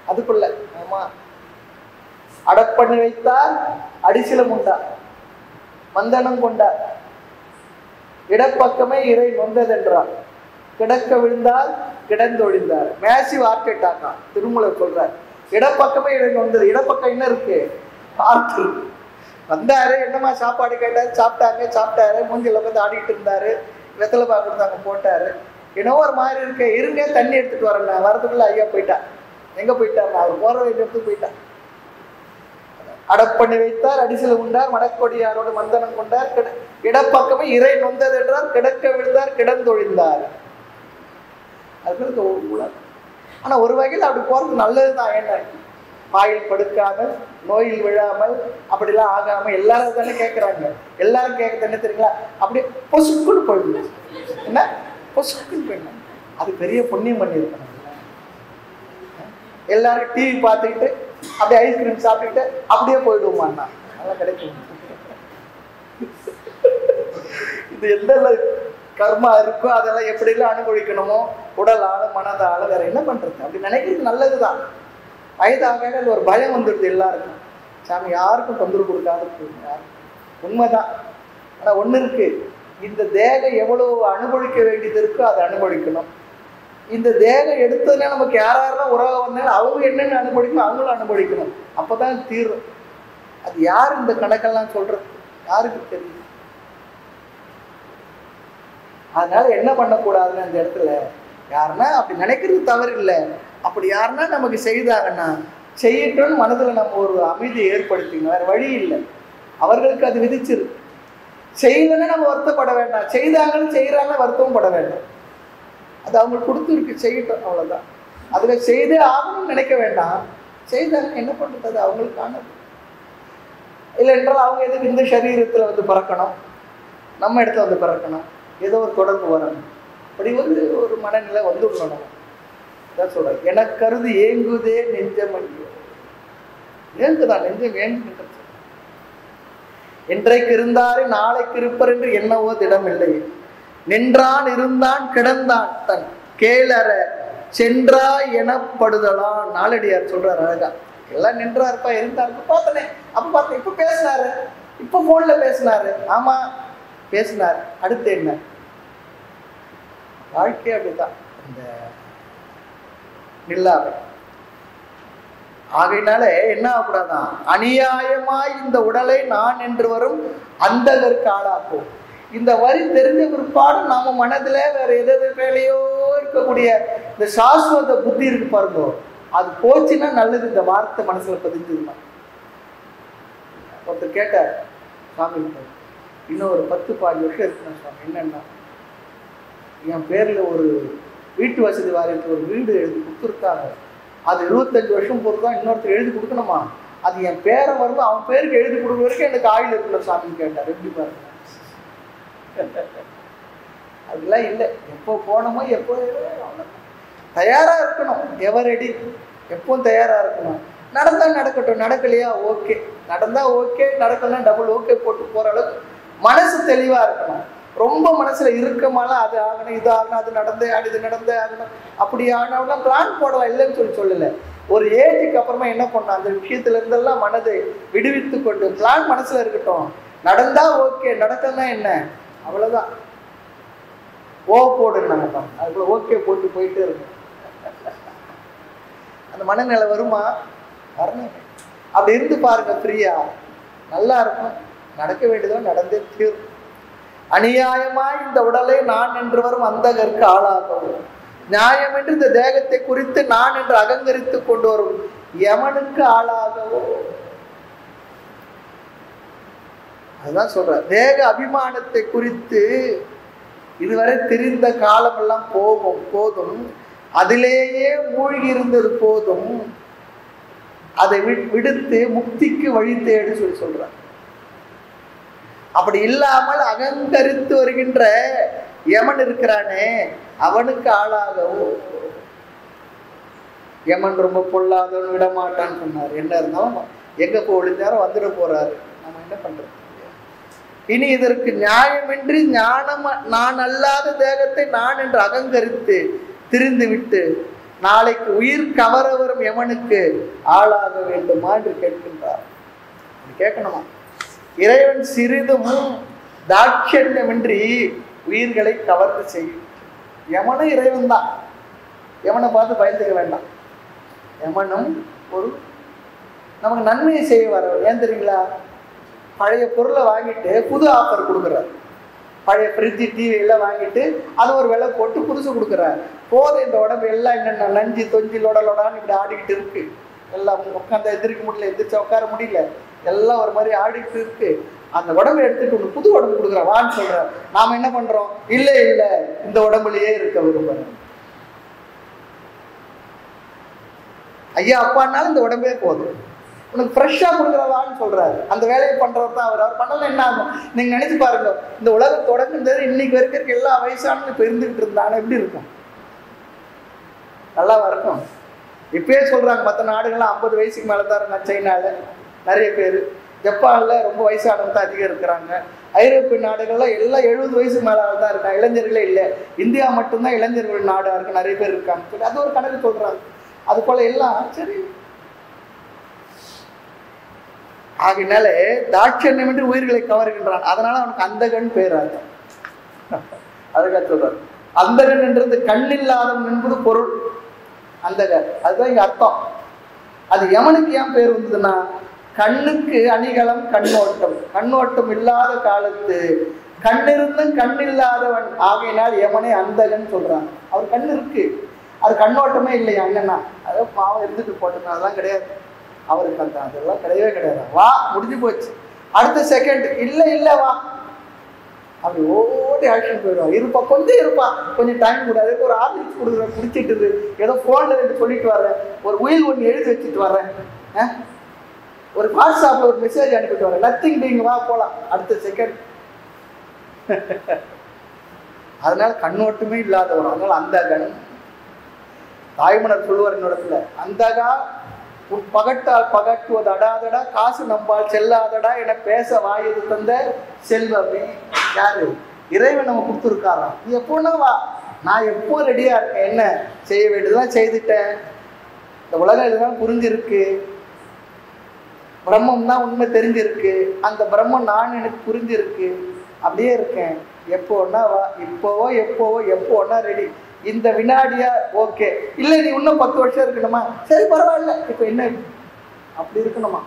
அதுக்குள்ள ஆமா. அடப்பண்ணி வைத்தார் அடிசிலம் உண்டார். மந்தனம் கொண்டார். இடப்பக்கமே இறை நொந்ததென்றார் கிடக்க விழுந்தால் கிடந்தொழிந்தார். மேசிவ் ஆர்ட் அட்டாக்கா திருமூலர் சொல்றார். இடப்பக்கமே இறை நொந்தது. இடப்பக்கம் என்ன இருக்கு? ஆர்ட் இருக்கு. வந்தாரு என்னம்மா சாப்பாடு கேட்டாரு? சாப்பிட்டாங்க சாப்பிட்டாரு. மூஞ்சில வந்து ஆடிட்டு இருந்தாரு. வெத்தலை பாக்கு கொடுத்தாங்க போட்டாரு. என்னவோ ஒரு மாதிரி இருக்க. இருங்க தண்ணி எடுத்துட்டு வரேன் வரதுக்குள்ள ஐயா போயிட்டா. எங்க போயிட்டாரு? அவர் போற வேண்டிய இடத்துக்கு போயிட்டான் அடப்பண்ணி வைத்தார் அடிசில உண்டார் மடக்கொடியாரோடு மந்தனம் கொண்டார். கிட இடப்பக்கமே இறை நொந்தது என்றார். கிடக்க விழுந்தார் கிடந்தொழிந்தார். அது உலகம். ஆனா ஒரு வகையில் அப்படி போறது நல்லதுதான். என்ன பாயில் படுக்காமல் நோயில் விழாமல் அப்படிலாம் ஆகாம எல்லாரும் தானே கேட்குறாங்க எல்லாரும் கேட்கறது என்ன தெரியுங்களா? அப்படியே பொசுக்குன்னு போயிடணும் என்ன? பொசுக்குன்னு போயிடணும் அது பெரிய புண்ணியம் பண்ணியிருக்கணும். எல்லாரும் டிவி பார்த்துக்கிட்டு அப்படியே ஐஸ்கிரீம் சாப்பிட்டுட்டு அப்படியே போயிடுவோமாண்ணா. அதெல்லாம் கிடைக்கும். இது எந்தெல்லாம் கர்மா இருக்கோ அதெல்லாம் எப்படிலாம் அனுபவிக்கணுமோ உடலால மனதால வேற என்ன பண்றது? அப்படி நினைக்கிறது நல்லதுதான். வயதாக அது ஒரு பயம் வந்துடுது எல்லாருக்கும். சாமி யாருக்கும் தொந்தரவு கொடுக்காத போகுங்க. உண்மைதான். ஆனால் ஒன்று இருக்குது இந்த தேகம் எவ்வளோ அனுபவிக்க வேண்டியது இருக்கோ அதை அனுபவிக்கணும். இந்த தேகம் எடுத்ததுனால நமக்கு யார் யாரெல்லாம் உறவு வந்தாலும் அவங்க என்னென்ன அனுபவிக்கணும் அவங்களும் அனுபவிக்கணும். அப்போ தான் தீரும். அது யார் இந்த கணக்கெல்லாம் சொல்கிறது யாருக்கு தெரியும்? அதனால என்ன பண்ணக்கூடாதுன்னு அந்த இடத்துல யாருன்னா அப்படி நினைக்கிறது தவறு இல்லை அப்படி யாருன்னா நமக்கு செய்தாங்கன்னா செய்யட்டும்னு மனதில் நம்ம ஒரு அமைதியை ஏற்படுத்திங்க வேறு வழி இல்லை. அவர்களுக்கு அது விதிச்சிருக்கு செய்யலைன்னா நம்ம வருத்தப்பட வேண்டாம். செய்தாங்கன்னு செய்கிறாங்க வருத்தமும் பட வேண்டாம். அது அவங்களுக்கு கொடுத்துருக்கு செய்யட்டும் அவ்வளோதான் அதில் செய்தே ஆகணும்னு நினைக்க வேண்டாம். செய்தாங்க என்ன பண்ணுறது அது அவங்களுக்கானது? இல்லை என்றால் அவங்க எதுக்கு இந்த சரீரத்தில் வந்து பிறக்கணும்? நம்ம இடத்துல வந்து பிறக்கணும். ஏதோ ஒரு தொடர்பு வரணும். அப்படி வந்து ஒரு மனநிலை வந்துடணும். தான் அதான் சொல்கிறேன் கருது ஏங்குதே நெஞ்சம் ஐயோ ஏங்குதான் நெஞ்சம்? ஏங்குகின்றது இன்றைக்கு இருந்தாரு நாளைக்கு இருப்பர் என்று என்னவோ திடமில்லை. நின்றான் இருந்தான் கிடந்தான் தன் கேளற. சென்றா எனப்படுதலாம் நாளடியார் சொல்றாரு அழகா. எல்லாம் நின்றா இருப்பா இருந்தா இருப்பா பார்த்தனே அப்ப பார்த்தேன் இப்ப பேசினாரு. இப்ப போன்ல பேசினாரு. ஆமா பேசினார். அடுத்து என்ன? வாழ்க்கை அப்படிதான் இந்த நில்லாவை ஆகையினால என்ன ஆகக்கூடாதான் அநியாயமாய் இந்த உடலை நான் என்று வரும் அந்தகருக்கு ஆளாக்கும். இந்த வரி தெரிஞ்ச பிற்பாடு நம்ம மனதுல வேற எது வேலையோ மேலேயோ இருக்கக்கூடிய இந்த சாஸ்வத புத்தி இருக்கு பாருங்க. அது போச்சுன்னா நல்லது இந்த வார்த்தை மனசுல பதிஞ்சுதுன்னா ஒருத்தர் கேட்டார் சாமி இன்னும் ஒரு பத்து பாஞ்சு வருஷம் இருக்கணும் சாமி. என்னன்னா? என் பேர்ல ஒரு வீட்டு வசதி வாரியத்துக்கு ஒரு வீடு எழுதி கொடுத்துருக்காங்க. அது இருபத்தஞ்சு வருஷம் பொறுத்து தான் இன்னொருத்தர் எழுதி கொடுக்கணுமா? அது என் பேரை வருது அவன் பேருக்கு எழுதி கொடுக்குற வரைக்கும் எனக்கு ஆயுள் இருக்குள்ள சாமின்னு கேட்டார். எப்படி பாருங்க. அதெல்லாம் இல்லை. எப்போ போனோமோ எப்போ தயாராக இருக்கணும். எவர் ரெடி எப்பவும் தயாராக இருக்கணும்? நடந்தால் நடக்கட்டும். நடக்கலையா? ஓகே நடந்தால் ஓகே நடக்கலாம் டபுள் ஓகே போட்டு போகிற அளவுக்கு மனசு தெளிவாக இருக்கணும். ரொம்ப மனசுல இருக்கமாலாம் அது ஆகணும் இது ஆகணும் அது நடந்தே ஆகணும் இது நடந்தே ஆகணும். அப்படி ஆகணும்னா பிளான் போடலாம் இல்லைன்னு சொல்லி சொல்லல. ஒரு ஏஜுக்கு அப்புறமா என்ன பண்ணோம்? அந்த விஷயத்துல இருந்தெல்லாம் மனதை விடுவித்து கொண்டு பிளான் மனசுல இருக்கட்டும். நடந்தா ஓகே நடக்கலன்னா என்ன? அவ்வளவுதான். ஓ போடுன்னு நாங்கள் பாருங்க அதுக்குள்ள ஓகே போட்டு போயிட்டே இருக்கும். அந்த மனநிலை வருமா? வரணும் அப்படி இருந்து பாருங்க ஃப்ரீயா நல்லா இருக்கும். நடக்க வேண்டியதோ நடந்தே தீரும். அநியாயமாய் இந்த உடலை நான் என்று வரும் அந்தகருக்கு ஆளாகவும் நியாயம் என்று இந்த தேகத்தை குறித்து நான் என்று அகங்கரித்து கொண்டு வரும் யமனுக்கு ஆளாகவும் அதுதான் சொல்ற தேக அபிமானத்தை குறித்து இதுவரை தெரிந்த காலமெல்லாம் போகும் போதும். அதிலேயே மூழ்கி இருந்தது போதும். அதை விடுத்து முக்திக்கு வழி தேடு சொல்லி சொல்றார். அப்படி இல்லாமல் அகங்கரித்து வருகின்ற யமன் இருக்கிறானே அவனுக்கு ஆளாகவும் யமன் ரொம்ப பொல்லாதவன் விட மாட்டான்னு சொன்னார். என்ன இருந்தாலும் எங்க போய் வந்துட போறாரு. நம்ம என்ன பண்றது? இனி இதற்கு நியாயமின்றி ஞானம் நான் அல்லாத தேகத்தை நான் என்று அகங்கரித்து திரிந்து விட்டு நாளைக்கு உயிர் கவர வரும் எவனுக்கு ஆளாக வேண்டுமா என்று கேட்கின்றார். கேட்கணுமா? இறைவன் சிறிதும் தாட்சண்யமின்றி உயிர்களை கவர்ந்து செய்யும். யமனும் இறைவன் தான் யமனை பார்த்து பயந்துக்க வேண்டாம். யமனும் ஒரு நமக்கு நன்மையை செய்ய வர ஏன் தெரியுங்களா? பழைய பொருளை வாங்கிட்டு புது ஆஃபர் கொடுக்குறாரு. பழைய ஃப்ரிட்ஜு டிவி எல்லாம் வாங்கிட்டு அது ஒரு விலை போட்டு புதுசு கொடுக்குறாரு. போதும் இந்த உடம்பு எல்லாம் என்னென்ன நஞ்சு தொஞ்சி லொடலொடான்னு இப்படி ஆடிக்கிட்டு இருக்கு. எல்லாம் உட்காந்து எந்திரிக்க முடியல எந்திரிச்சு உட்கார முடியல. எல்லாம் ஒரு மாதிரி ஆடிக்கிட்டு இருக்கு. அந்த உடம்பை எடுத்துட்டு ஒன்று புது உடம்பு கொடுக்குறேன் வான்னு சொல்றேன் நாம என்ன பண்றோம்? இல்லை இல்லை. இந்த உடம்புலயே இருக்க விரும்புறோம் ஐயா அப்பானாலும் இந்த உடம்பே போதும். உனக்கு ஃப்ரெஷ்ஷாக கொடுக்குறவான்னு சொல்றாரு. அந்த வேலையை பண்றவர் தான் அவர். அவர் பண்ணல என்ன ஆகும்? நீங்க நினைச்சு பாருங்க. இந்த உலகம் தொடங்குறது இன்னைக்கு வரைக்கும் எல்லா வயசானு இப்போ இருந்துகிட்டு இருந்தாங்க. எப்படி இருக்கும்? நல்லாவா இருக்கும் இப்பயே சொல்றாங்க மற்ற நாடுகள்லாம் ஐம்பது வயசுக்கு மேலே தான் இருக்காங்க சைனால. நிறைய பேர். ஜப்பான்ல ரொம்ப வயசானவங்க தான் அதிகம் இருக்கிறாங்க. ஐரோப்பிய நாடுகள்ல எல்லாம் எழுபது வயசு மேலே தான் இருக்காங்க. இளைஞர்களே இல்லை. இந்தியா மட்டும்தான் இளைஞர்கள் நாடா இருக்கு நிறைய பேர் இருக்காங்க. சொல்லி அது ஒரு கணக்கு சொல்றாங்க. அது போல எல்லாம் சரி. ஆகினாலே தாட்சண்யம் என்று உயிர்களை கவர்கின்றான். அதனால அவனுக்கு அந்தகன் பேராது அதுக்காக சொல்றாரு. அந்தகன் என்றது கண்ணில்லாதவன் என்பது பொருள். அந்தகன். அதுதான் இங்க அர்த்தம். அது எவனுக்கு ஏன் பேர் வந்ததுன்னா கண்ணுக்கு அணிகலம் கண்ணோட்டம். கண்ணோட்டம் இல்லாத காலத்து கண்ணிருந்தும் கண்ணில்லாதவன். ஆகையினால் எமனை அந்தகன் சொல்றான். அவர் கண் இருக்கு. அது கண்ணோட்டமே இல்லையா அண்ணன்னா அதோ பாவம் இருந்துட்டு போட்டுங்க அதெல்லாம் கிடையாது. அவருக்கு அந்த அதெல்லாம் கிடையவே கிடையாது. வா முடிஞ்சு போச்சு. அடுத்த செகண்ட் இல்லை இல்லை வா. அப்படி ஓடி ஆக்ஷன் போயிடுவான் இருப்பா கொஞ்சம் இருப்பா. கொஞ்சம் டைம் கூடாது ஒரு ஆர்டிஸ்ட் கொடுக்குறேன் குடிச்சிட்டு ஏதோ ஃபோனில் ரெண்டு சொல்லிட்டு வர்றேன். ஒரு உயில் ஒன்று எழுதி வச்சுட்டு வர்றேன். ஆ? ஒரு வாட்ஸ்அப்பில் ஒரு மெசேஜ் அனுப்பிட்டு வரேன் நத்திங் டீங்க வா போகலாம் அடுத்த செகண்ட் அதனால கண்ணோட்டமே இல்லாதவன் அதனால அந்த கண் தாய்மனர் சொல்லுவார் என்னோடத்துல அந்தகா உன் பகட்டால் பகட்டுவது அடாதடா காசு நம்பால் செல்லாதடா என பேச வாயது தந்த செல்வமே யாரு? இறைவன் நம்ம கொடுத்துருக்காராம். நீ எப்போனா வா. நான் எப்போ ரெடியா இருக்கேன்? என்ன? செய்ய வேண்டியதுதான் செய்துட்டேன். இந்த உலகம் இதுதான் புரிஞ்சிருக்கு. பிரம்மம் தான் உண்மை தெரிஞ்சிருக்கு. அந்த பிரம்மம் நான் எனக்கு புரிஞ்சிருக்கு. அப்படியே இருக்கேன். எப்போன்னா வா இப்போவோ எப்போவோ எப்போ ஒன்னா ரெடி இந்த வினாடியா ஓகே இல்லை நீ இன்னும் பத்து வருஷம் இருக்கணுமா? சரி பரவாயில்ல. இப்போ என்ன? அப்படி இருக்கணுமா?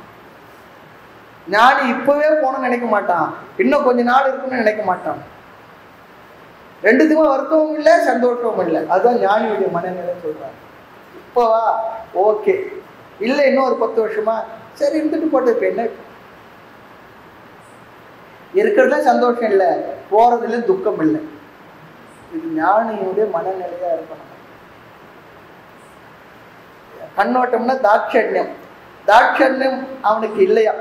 ஞானி இப்பவே போகணும்னு நினைக்க மாட்டான். இன்னும் கொஞ்ச நாள் இருக்குன்னு நினைக்க மாட்டான். ரெண்டுத்துக்கும் வருத்தமும் இல்லை சந்தோஷமும் இல்லை. அதுதான் ஞானியுடைய மனநிலை சொல்றாங்க. இப்போ வா ஓகே இல்லை இன்னும் ஒரு பத்து வருஷமா? சரி இருந்துட்டு போட்டு இப்போ என்ன? இருக்கிறதுல சந்தோஷம் இல்லை போறதுல துக்கம் இல்லை. இது ஞானியுடைய மனநிலையா இருக்கணும். கண்ணோட்டம்னா தாட்சண்யம். தாட்சண்யம் அவனுக்கு இல்லையா?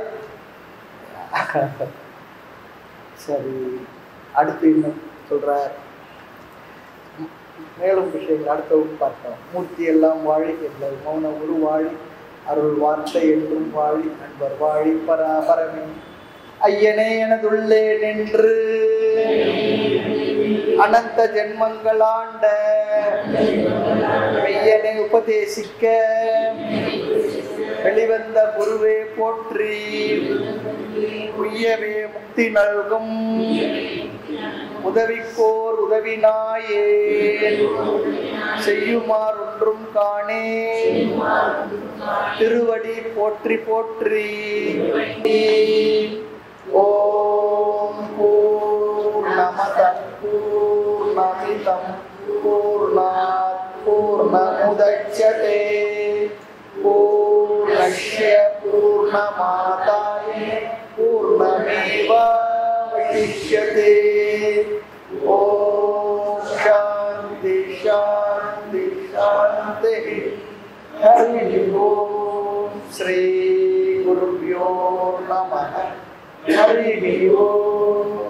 சரி அடுத்து இன்னும் சொல்றார். மேலும் விஷயங்கள் அடுத்தவங்க பார்த்தோம் மூர்த்தி எல்லாம் வாழி இல்லை மௌன ஒரு வாழி. அருள் வார்த்தை என்றும் வாழி நண்பர் வாழி பராபரமே. ஐயனே எனதுள்ளே நின்று. அனந்த ஜென்மங்களாண்ட மெய்யனை உபதேசிக்க. வெளிவந்த குருவே போற்றி. உய்யவே முக்தி நல்கும். உதவிக்கோர் உதவினாயே. செய்யுமாறு ஒன்றும் காணே. திருவடி போற்றி போற்றி. ஓம் பூர்ணமத பூர்ணமிதம் பூர்ணாத் பூர்ணமுதட்சதே பூர்ணஸ்ய பூர்ணமாதாய. பூர்ணமேவா ஓம் சாந்தி சாந்தி சாந்தி ஹரி ஓம் ஸ்ரீ குருभ्यो நமः ஹரி ஓம்